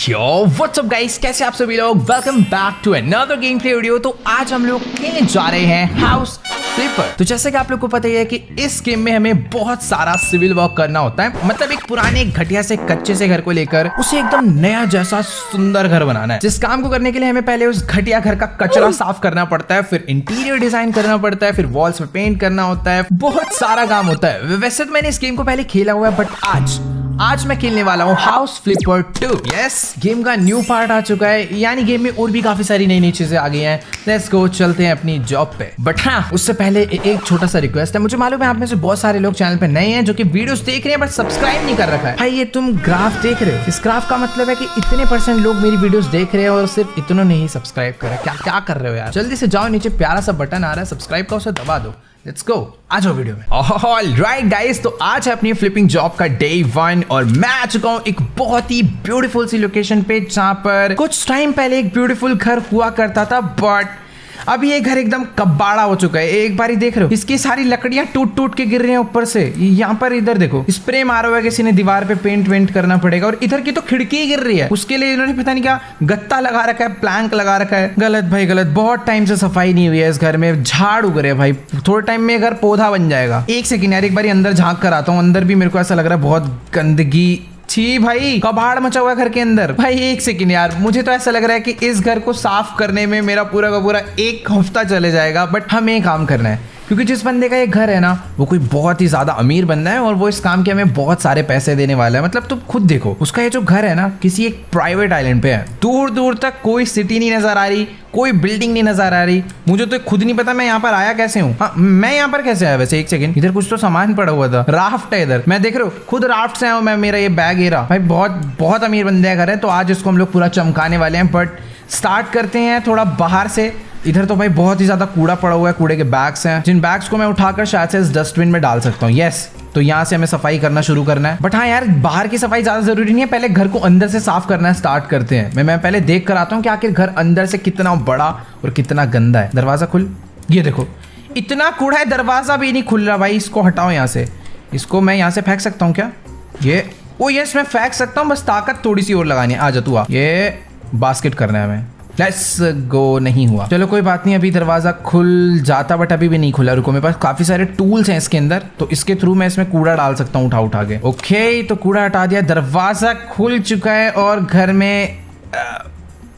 Yo what's up guys कैसे आप सभी लोग? Welcome back to another game play video तो आज हम लोग खेलने जा रहे हैं हाउस फ्लिपर तो जैसे कि आप लोग को पता ही है कि इस गेम में हमें बहुत सारा सिविल वर्क करना होता है। मतलब एक पुराने घटिया से कच्चे से घर को लेकर उसे एकदम नया जैसा सुंदर घर बनाना है। जिस काम को करने के लिए हमें पहले उस घटिया घर का कचरा साफ़ करना पड़ता है फिर इंटीरियर डिज़ाइन करना पड़ता है फिर वॉल्स में पेंट करना होता है। बहुत सारा काम होता है। वैसे तो मैंने इस गेम को पहले खेला हुआ है बट आज आज मैं खेलने वाला हूँ House Flipper two yes game का न्यू पार्ट आ चुका है। यानी गेम में और भी काफ़ी सारी नई नई चीज़ें आ गई हैं। लेट्स गो चलते हैं अपनी जॉब पे। बट हाँ उससे पहले एक छोटा सा रिक्वेस्ट है। मुझे मालूम है आप में से बहुत सारे लोग चैनल पे नए हैं जो कि वीडियोस देख रहे हैं बट सब्सक्राइब नहीं कर रखा है। भाई ये तुम ग्राफ देख रहे हो। इस ग्राफ का मतलब है कि इतने परसेंट लोग मेरी वीडियोस देख रहे हैं और सिर्फ़ इतनों ने ही सब्सक्राइब करा। क्या क्या कर रहे हो यार? जल्दी से जाओ नीचे प्यारा सा बटन आ रहा है। सब्सक्राइब का उसे दबा दो। लेट्स गो आ जाओ वीडियो में। ऑल राइट गाइस तो आज है अपनी फ्लिपिंग जॉब का डे वन और मैं आ चुका हूँ एक बहुत ही ब्यूटीफुल सी लोकेशन पे जहाँ पर कुछ टाइम पहले एक ब्यूटीफुल घर हुआ करता था बट अब ये घर एकदम कबाड़ा हो चुका है। एक बारी देख रहे हो। इसकी सारी लकड़ियाँ टूट टूट के गिर रही हैं ऊपर से। यहाँ पर इधर देखो। स्प्रे मारा है, किसी ने दीवार पे पेंट वेंट करना पड़ेगा। और इधर की तो खिड़की ही गिर रही है। उसके लिए इन्होंने पता नहीं क्या गत्ता लगा रखा है प्लैंक लगा रखा है। गलत भाई, गलत। बहुत टाइम से सफ़ाई नहीं हुई है इस घर में। झाड़ उग रहे भाई। थोड़े टाइम में घर पौधा बन जाएगा। एक सेकेंड यार, एक बार अंदर झाँक कर आता हूँ। अंदर भी मेरे को ऐसा लग रहा है बहुत गंदगी छी भाई, कबाड़ मचा हुआ घर के अंदर। भाई, एक सेकंड यार, मुझे तो ऐसा लग रहा है कि इस घर को साफ़ करने में मेरा पूरा का पूरा एक हफ़्ता चले जाएगा बट हमें काम करना है। क्योंकि जिस बंदे का ये घर है ना वो कोई बहुत ही ज़्यादा अमीर बंदा है और वो इस काम के हमें बहुत सारे पैसे देने वाला है। मतलब तुम खुद देखो उसका ये जो घर है ना किसी एक प्राइवेट आइलैंड पे है। दूर दूर तक कोई सिटी नहीं नज़र आ रही कोई बिल्डिंग नहीं नज़र आ रही। मुझे तो खुद नहीं पता मैं यहाँ पर आया कैसे हूँ। हाँ, मैं यहाँ पर कैसे आया वैसे? एक सेकंड इधर कुछ तो सामान पड़ा हुआ था। राफ्ट है इधर। मैं देख रहा हूँ खुद राफ्ट से आया मैं मेरा ये बैग रहा। भाई बहुत बहुत अमीर बंदे का घर है तो आज इसको हम लोग पूरा चमकाने वाले हैं बट स्टार्ट करते हैं थोड़ा बाहर से। इधर तो भाई बहुत ही ज़्यादा कूड़ा पड़ा हुआ है, कूड़े के बैग्स हैं। जिन बैग्स को मैं उठाकर शायद से इस डस्टबिन में डाल सकता हूँ। यस तो यहाँ से हमें सफ़ाई करना शुरू करना है। बट हाँ यार, बाहर की सफ़ाई ज़्यादा ज़रूरी नहीं है, पहले घर को अंदर से साफ़ करना स्टार्ट करते हैं। मैं मैं पहले देख कर आता हूँ कि आखिर घर अंदर से कितना बड़ा और कितना गंदा है। दरवाज़ा खुल। ये देखो, इतना कूड़ा है, दरवाज़ा भी नहीं खुल रहा भाई। इसको हटाओ यहाँ से। इसको मैं यहाँ से फेंक सकता हूँ क्या? ये, ओ यस मैं फेंक सकता हूँ, बस ताकत थोड़ी सी और लगानी है। आ जा तू आ। ये बास्केट करना है हमें। लेट्स गो नहीं हुआ। चलो, कोई बात नहीं, अभी दरवाज़ा खुल जाता बट अभी भी नहीं खुला। रुको, मेरे पास काफ़ी सारे टूल्स हैं इसके अंदर तो इसके थ्रू मैं इसमें कूड़ा डाल सकता हूँ उठा उठा के। ओके तो कूड़ा हटा दिया, दरवाज़ा खुल चुका है और घर में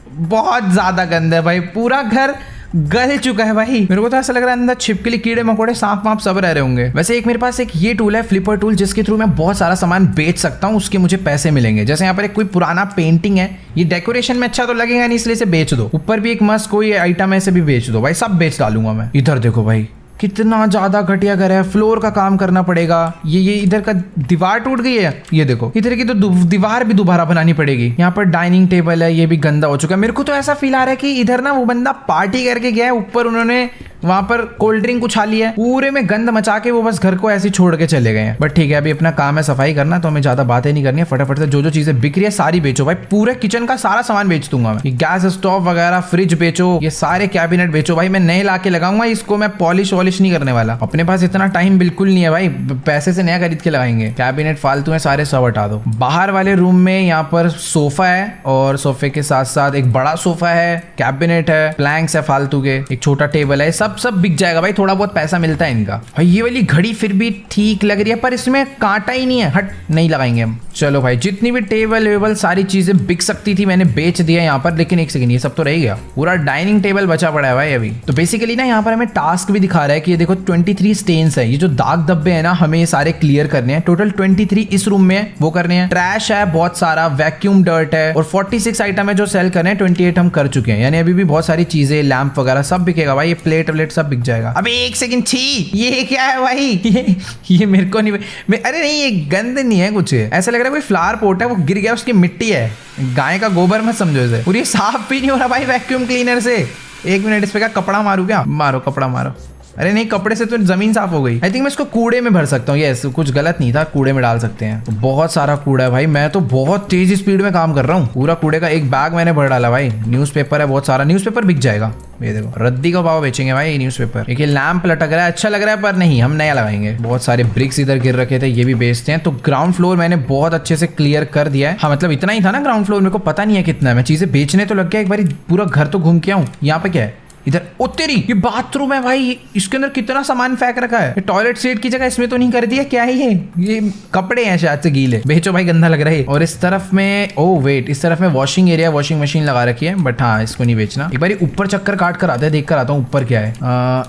बहुत ज़्यादा गंद है भाई। पूरा घर गल चुका है भाई। मेरे को तो ऐसा लग रहा है अंदर छिपकली कीड़े मकोड़े सांप वाप सब रह रहे होंगे। वैसे एक मेरे पास एक ये टूल है फ्लिपर टूल जिसके थ्रू मैं बहुत सारा सामान बेच सकता हूँ, उसके मुझे पैसे मिलेंगे। जैसे यहाँ पर एक कोई पुराना पेंटिंग है, ये डेकोरेशन में अच्छा तो लगेगा नहीं, इसलिए इसे बेच दो। ऊपर भी एक मस्त कोई आइटम ऐसे भी बेच दो। भाई सब बेच डालूँगा मैं। इधर देखो भाई। कितना ज़्यादा घटिया घर है फ्लोर का काम करना पड़ेगा। ये ये इधर का दीवार टूट गई है? ये देखो, इधर की तो दीवार भी दोबारा बनानी पड़ेगी। यहाँ पर डाइनिंग टेबल है, ये भी गंदा हो चुका है। मेरे को तो ऐसा फील आ रहा है कि इधर ना वो बंदा पार्टी करके गया है, ऊपर उन्होंने वहाँ पर कोल्ड ड्रिंक उछाली है। पूरे में गंद मचा के वो बस घर को ऐसे छोड़ के चले गए हैं। बट ठीक है, अभी अपना काम है, सफ़ाई करना तो हमें ज़्यादा बातें नहीं करनी है। फटाफट से जो जो चीज़ें बिक रही है, सारी बेचो भाई। पूरे किचन का सारा सामान बेच दूँगा मैं। गैस स्टोव वगैरह फ्रिज बेचो, ये सारे कैबिनेट बेचो। भाई, मैं नए ला के लगाऊँगा, इसको मैं पॉलिश वॉलिश नहीं करने वाला। अपने पास इतना टाइम बिल्कुल नहीं है भाई। पैसे से नया खरीद के लगाएँगे। कैबिनेट फालतू है, सारे सब हटा दो। बाहर वाले रूम में यहाँ पर सोफा है और सोफे के साथ साथ एक बड़ा सोफा है कैबिनेट है प्लैंक्स है फालतू के। एक छोटा टेबल है सब सब सब बिक जाएगा भाई, थोड़ा बहुत पैसा मिलता है इनका। भाई, ये वाली घड़ी फिर भी ठीक लग रही है, पर इसमें कांटा ही नहीं है। हट, नहीं लगाएँगे हम। चलो भाई, जितनी भी टेबल वेबल सारी चीज़ें बिक सकती थी, मैंने बेच दिया यहाँ पर, लेकिन एक सेकंड ये सब तो रह गया। पूरा डाइनिंग टेबल बचा पड़ा है भाई अभी। तो बेसिकली ना, यहाँ पर हमें टास्क भी दिखा रहा है कि ये देखो 23 स्टेन्स है। ये जो दाग धब्बे है ना, हमें ये सारे क्लियर करने हैं। टोटल 23 इस रूम में वो करने हैं। ट्रैश है बहुत सारा वैक्यूम डर्ट है, और 46 आइटम है जो सेल करने हैं 28 हम कर चुके हैं। यानी अभी भी बहुत सारी चीज़ें लैंप वगैरह सब बिकेगा भाई, ये प्लेट व्लेट सब बिक जाएगा। अबे एक सेकंड छी ये क्या है भाई? ये ये मेरे को नहीं मे, अरे नहीं ये गंद नहीं है कुछ। ऐसा लग रहा है कोई फ्लावर पोट है वो गिर गया उसकी मिट्टी है। गाय का गोबर मत समझो इसे। और ये साफ़ भी नहीं हो रहा भाई वैक्यूम क्लीनर से। एक मिनट इस पे क्या कपड़ा मारू क्या? मारो कपड़ा मारो। अरे नहीं, कपड़े से तो ज़मीन साफ़ हो गई। आई थिंक मैं इसको कूड़े में भर सकता हूँ। ये कुछ गलत नहीं था, कूड़े में डाल सकते हैं। तो बहुत सारा कूड़ा है भाई। मैं तो बहुत तेज स्पीड में काम कर रहा हूँ। पूरा कूड़े का एक बैग मैंने भर डाला भाई। न्यूज़पेपर है, बहुत सारा न्यूज़पेपर बिक जाएगा। ये देखो, रद्दी का भाव बेचेंगे भाई न्यूज़पेपर एक ये लैंप लटक रहा है। अच्छा लग रहा है, पर नहीं, हम नया लगाएँगे। बहुत सारे ब्रिक्स इधर गिर रखे थे, ये भी बेचते हैं। तो ग्राउंड फ्लोर मैंने बहुत अच्छे से क्लियर कर दिया है। हाँ मतलब इतना ही था ना ग्राउंड फ्लोर मेरे को पता नहीं है कितना है। मैं चीज़ें बेचने तो लग गया, एक बार पूरा घर तो घूम के आऊँ। यहाँ पे क्या है? इधर ओ तेरी ये बाथरूम है भाई इसके अंदर कितना सामान फेंक रखा है? टॉयलेट सीट की जगह इसमें तो नहीं कर दिया क्या ही है ये कपड़े हैं शायद से गीले। बेचो भाई गंदा लग रहा है और इस तरफ़ में ओ वेट इस तरफ़ में वॉशिंग एरिया वॉशिंग मशीन लगा रखी है बट हाँ इसको नहीं बेचना। एक बार ऊपर चक्कर काट कर आता है देख कर आता हूँ ऊपर क्या है। आ,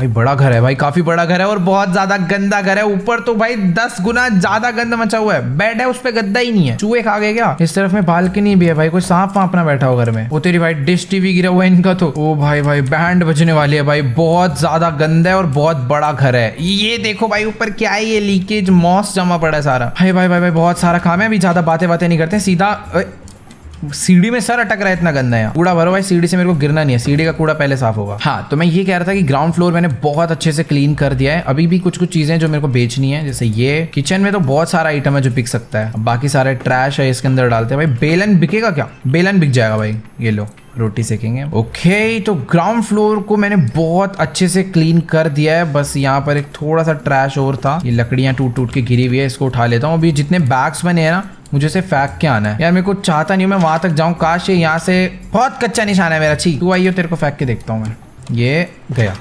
भाई बड़ा घर है भाई, काफ़ी बड़ा घर है और बहुत ज़्यादा गंदा घर है। ऊपर तो भाई दस गुना ज़्यादा गंद मचा हुआ है। बेड है उस पर गद्दा ही नहीं है। चूहे खा गए क्या? इस तरफ़ में बालकनी भी है भाई, कोई सांप वाप ना बैठा हो घर में। वो तेरी भाई डिश टीवी गिरा हुआ है इनका तो। ओ भाई भाई, बैंड बजने वाली है भाई। बहुत ज़्यादा गंदा है और बहुत बड़ा घर है। ये देखो भाई, ऊपर क्या है ये लीकेज मॉस जमा पड़ा है सारा। भाई भाई भाई भाई, बहुत सारा काम है। अभी ज़्यादा बातें बातें नहीं करते सीधा सीढ़ी में सर अटक रहा है इतना गंदा है कूड़ा भरो भाई, सीढ़ी से मेरे को गिरना नहीं है। सीढ़ी का कूड़ा पहले साफ़ होगा। हाँ तो मैं ये कह रहा था कि ग्राउंड फ्लोर मैंने बहुत अच्छे से क्लीन कर दिया है। अभी भी कुछ कुछ चीज़ें जो मेरे को बेचनी है, जैसे ये। किचन में तो बहुत सारा आइटम है जो बिक सकता है। बाकी सारे ट्रैश है, इसके अंदर डालते हैं। भाई, बेलन बिकेगा क्या? बेलन बिक जाएगा भाई। ये लो, रोटी सेकेंगे। ओके तो ग्राउंड फ्लोर को मैंने बहुत अच्छे से क्लीन कर दिया है। बस यहाँ पर एक थोड़ा सा ट्रैश और था। ये लकड़ियाँ टूट टूट के गिरी हुई है, इसको उठा लेता हूँ। अभी जितने बैग्स बने हैं ना मुझे से फेंक के आना है? यार, मेरे को चाहता नहीं मैं वहाँ तक जाऊँ। काश ये यहाँ से बहुत कच्चा निशान है मेरा। ठीक तू आइयो तेरे को फेंक के देखता हूँ मैं। ये गया।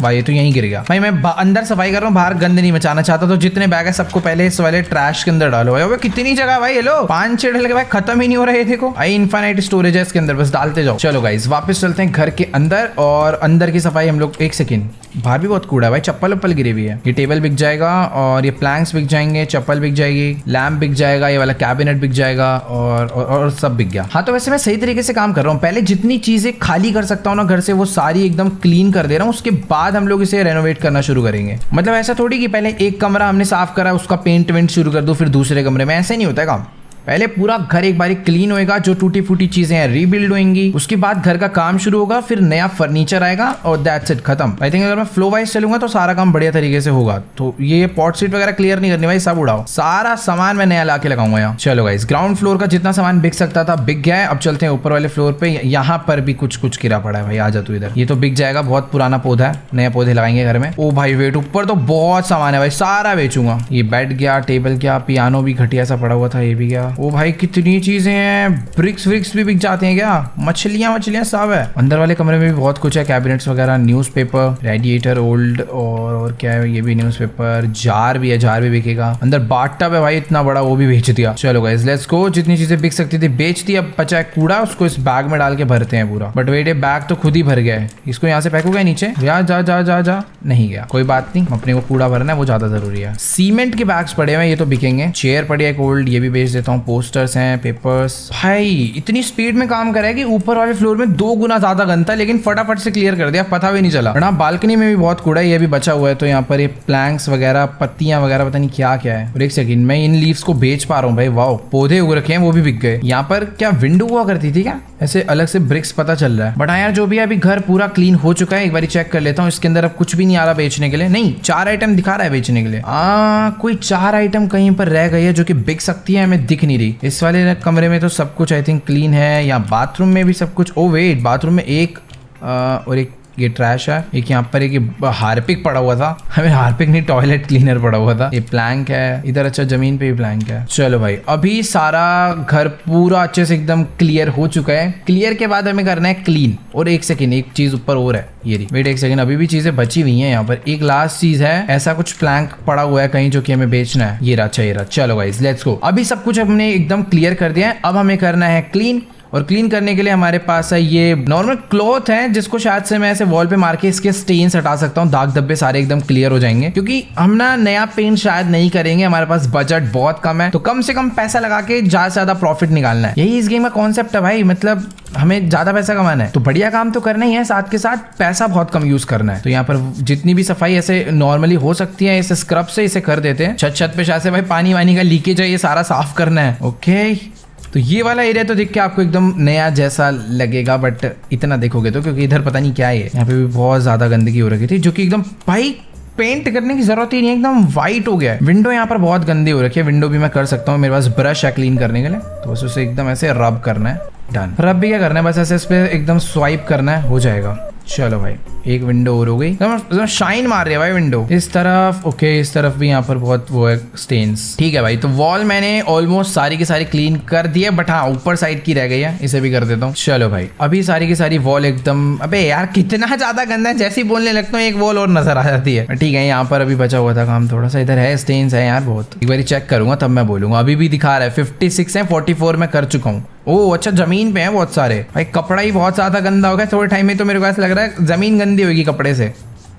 भाई ये तो यहीं गिर गया। भाई मैं अंदर सफ़ाई कर रहा हूँ बाहर गंद नहीं मचाना चाहता तो जितने बैग है सबको पहले इस वाले ट्रैश के अंदर डालो। भाई कितनी जगह भाई हेलो पाँच छह के भाई खत्म ही नहीं हो रहा देखो। भाई इन्फाइनाइट स्टोरेज है इसके अंदर बस डालते जाओ। चलो गाइस वापस चलते हैं घर के अंदर और अंदर की सफ़ाई हम लोग एक सेकेंड बाहर भी बहुत कूड़ा है भाई चप्पल उप्पल गिरी हुई है। ये टेबल बिक जाएगा और ये प्लैंक्स बिक जाएँगे चप्पल बिक जाएगी लैम्प बिक जाएगा ये वाला कैबिनेट बिक जाएगा और, और और सब बिक गया। हाँ तो वैसे मैं सही तरीके से काम कर रहा हूँ। पहले जितनी चीज़ें खाली कर सकता हूँ ना घर से वो सारी एकदम क्लीन कर दे रहा हूँ उसके बाद हम लोग इसे रेनोवेट रेनोवेट करना शुरू करेंगे। मतलब ऐसा थोड़ी कि पहले एक कमरा हमने साफ़ करा, उसका पेंट वेंट शुरू कर दो, फिर दूसरे कमरे में। ऐसे नहीं होता है काम। पहले पूरा घर एक बार क्लीन होएगा, जो टूटी फूटी चीज़ें हैं रीबिल्ड होंगी उसके बाद घर का काम शुरू होगा, फिर नया फर्नीचर आएगा और दैट्स इट खत्म। आई थिंक अगर मैं फ्लो वाइज चलूँगा तो सारा काम बढ़िया तरीके से होगा। तो ये पॉट सीट वगैरह क्लियर नहीं करनी भाई सब उड़ाओ। सारा सामान मैं नया ला के लगाऊँगा यहाँ। चलो गाइस ग्राउंड फ्लोर का जितना सामान बिक सकता था, बिक गया है। अब चलते हैं ऊपर वाले फ्लोर पे। यहाँ पर भी कुछ कुछ गिरा पड़ा है भाई, आ जा तू इधर। ये तो बिक जाएगा, बहुत पुराना पौधा है। नया पौधे लगाएँगे घर में। ओ भाई वेट ऊपर तो बहुत सामान है भाई, सारा बेचूँगा। ये बेड गया टेबल गया पियानो भी घटिया सा पड़ा हुआ था, ये भी गया ओ भाई, कितनी चीज़ें हैं। ब्रिक्स व्रिक्स भी बिक जाते हैं क्या? मछलियाँ मछलियाँ सब है। अंदर वाले कमरे में भी बहुत कुछ है। कैबिनेट्स वगैरह न्यूज़पेपर रेडिएटर ओल्ड और और क्या है, ये भी न्यूज़पेपर जार भी है, जार भी बिकेगा। अंदर बाटअप है भाई, इतना बड़ा, वो भी बेच दिया। चलो गाइस लेट्स गो जितनी चीज़ें बिक सकती थी, बेच दी। अब बचा है कूड़ा, उसको इस बैग में डाल के भरते हैं पूरा। बट वेट ये बैग तो खुद ही भर गया है। इसको यहाँ से फेंको गया नीचे? जा जा जा जा जा। नहीं गया। कोई बात नहीं अपने को कूड़ा भरना है, वो ज़्यादा ज़रूरी है। सीमेंट के बैग्स पड़े हुए ये तो बिकेंगे। चेयर पड़ी है ओल्ड ये भी बेच देता हूँ। पोस्टर्स हैं पेपर्स भाई इतनी स्पीड में काम करे कि ऊपर वाले फ्लोर में दो गुना ज़्यादा गन था लेकिन फटाफट से क्लियर कर दिया पता भी नहीं चला। ना बालकनी में भी बहुत कूड़ा है ये भी बचा हुआ है तो यहाँ पर प्लैंक्स वगैरह पत्तियाँ वगैरह पता नहीं क्या क्या है। और एक सेकंड मैं इन लीव्स को बेच पा रहा हूँ भाई वाओ पौधे उग रखे हैं वो भी बिक गए। यहाँ पर क्या विंडो हुआ करती थी क्या? ऐसे अलग से ब्रिक्स पता चल रहा है। बट हाँ यार जो भी है अभी घर पूरा क्लीन हो चुका है एक बार चेक कर लेता हूँ इसके अंदर अब कुछ भी नहीं आ रहा बेचने के लिए। नहीं चार आइटम दिखा रहा है बेचने के लिए। आ, कोई चार आइटम कहीं पर रह गई है जो कि बिक सकती है हमें दिख नहीं रही। इस वाले कमरे में तो सब कुछ आई थिंक क्लीन है या बाथरूम में भी सब कुछ ओ वेट बाथरूम में एक आ, और एक ये ट्रैश है। एक यहाँ पर एक हार्पिक पड़ा हुआ था। हमें हार्पिक नहीं टॉयलेट क्लीनर पड़ा हुआ था। ये प्लैंक है। इधर अच्छा ज़मीन पे भी प्लैंक है। चलो भाई, अभी सारा घर पूरा अच्छे से एकदम क्लियर हो चुका है। क्लियर के बाद हमें करना है क्लीन और एक सेकेंड एक चीज़ ऊपर और है, ये वेट एक सेकेंड अभी भी चीज़ें बची हुई है यहाँ पर। एक लास्ट चीज़ है, ऐसा कुछ प्लैंक पड़ा हुआ है कहीं जो कि हमें बेचना है। ये रहा अच्छा ये रहा। चलो गाइस लेट्स गो अभी सब कुछ हमने एकदम क्लियर कर दिया है। अब हमें करना है क्लीन और क्लीन करने के लिए हमारे पास है ये नॉर्मल क्लॉथ है, जिसको शायद से मैं ऐसे वॉल पे मार के इसके स्टेन्स हटा सकता हूँ। दाग धब्बे सारे एकदम क्लियर हो जाएँगे। क्योंकि हम ना नया पेंट शायद नहीं करेंगे, हमारे पास बजट बहुत कम है। तो कम से कम पैसा लगा के ज़्यादा से ज़्यादा प्रॉफिट निकालना है। यही इस गेम का कॉन्सेप्ट है भाई मतलब हमें ज़्यादा पैसा कमाना है। तो बढ़िया काम तो करना ही है, साथ के साथ पैसा बहुत कम यूज़ करना है। तो यहाँ पर जितनी भी सफ़ाई ऐसे नॉर्मली हो सकती है, इसे स्क्रब से इसे कर देते हैं। छत छत पे शायद भाई पानी वानी का लीकेज है, ये सारा साफ़ करना है। ओके तो ये वाला एरिया तो देख के आपको एकदम नया जैसा लगेगा बट इतना देखोगे तो क्योंकि इधर पता नहीं क्या है। यहाँ पे भी बहुत ज़्यादा गंदगी हो रखी थी, जो कि एकदम भाई पेंट करने की ज़रूरत ही नहीं एकदम व्हाइट हो गया है। विंडो यहाँ पर बहुत गंदी हो रखी है विंडो भी मैं कर सकता हूँ, मेरे पास ब्रश है क्लीन करने के लिए तो बस उसे एकदम ऐसे रब करना है डन रब भी क्या करना है, बस ऐसे इस पे एकदम स्वाइप करना है, हो जाएगा। चलो भाई, एक विंडो और हो गई। शाइन मार रही है भाई विंडो इस तरफ़ ओके इस तरफ़ भी यहाँ पर बहुत वो है स्टेन्स ठीक है भाई तो वॉल मैंने ऑलमोस्ट सारी की सारी क्लीन कर दी है बट हाँ ऊपर साइड की रह गई है, इसे भी कर देता हूँ। चलो भाई, अभी सारी की सारी वॉल एकदम, अबे यार, कितना ज़्यादा गंदा है, जैसे ही बोलने लगता हूँ, एक वॉल और नज़र आ जाती है। ठीक है, यहाँ पर अभी बचा हुआ था काम थोड़ा सा, इधर है स्टेन्स है यार बहुत। एक बार चेक करूँगा, तब मैं बोलूँगा। अभी भी दिखा रहा है फिफ्टी सिक्स है फोर्टी फोर में कर चुका हूँ। ओ अच्छा ज़मीन पे है बहुत सारे। भाई कपड़ा ही बहुत ज़्यादा गंदा हो गया। थोड़े टाइम में तो मेरे को ऐसा लग रहा है ज़मीन गंदी होगी कपड़े से।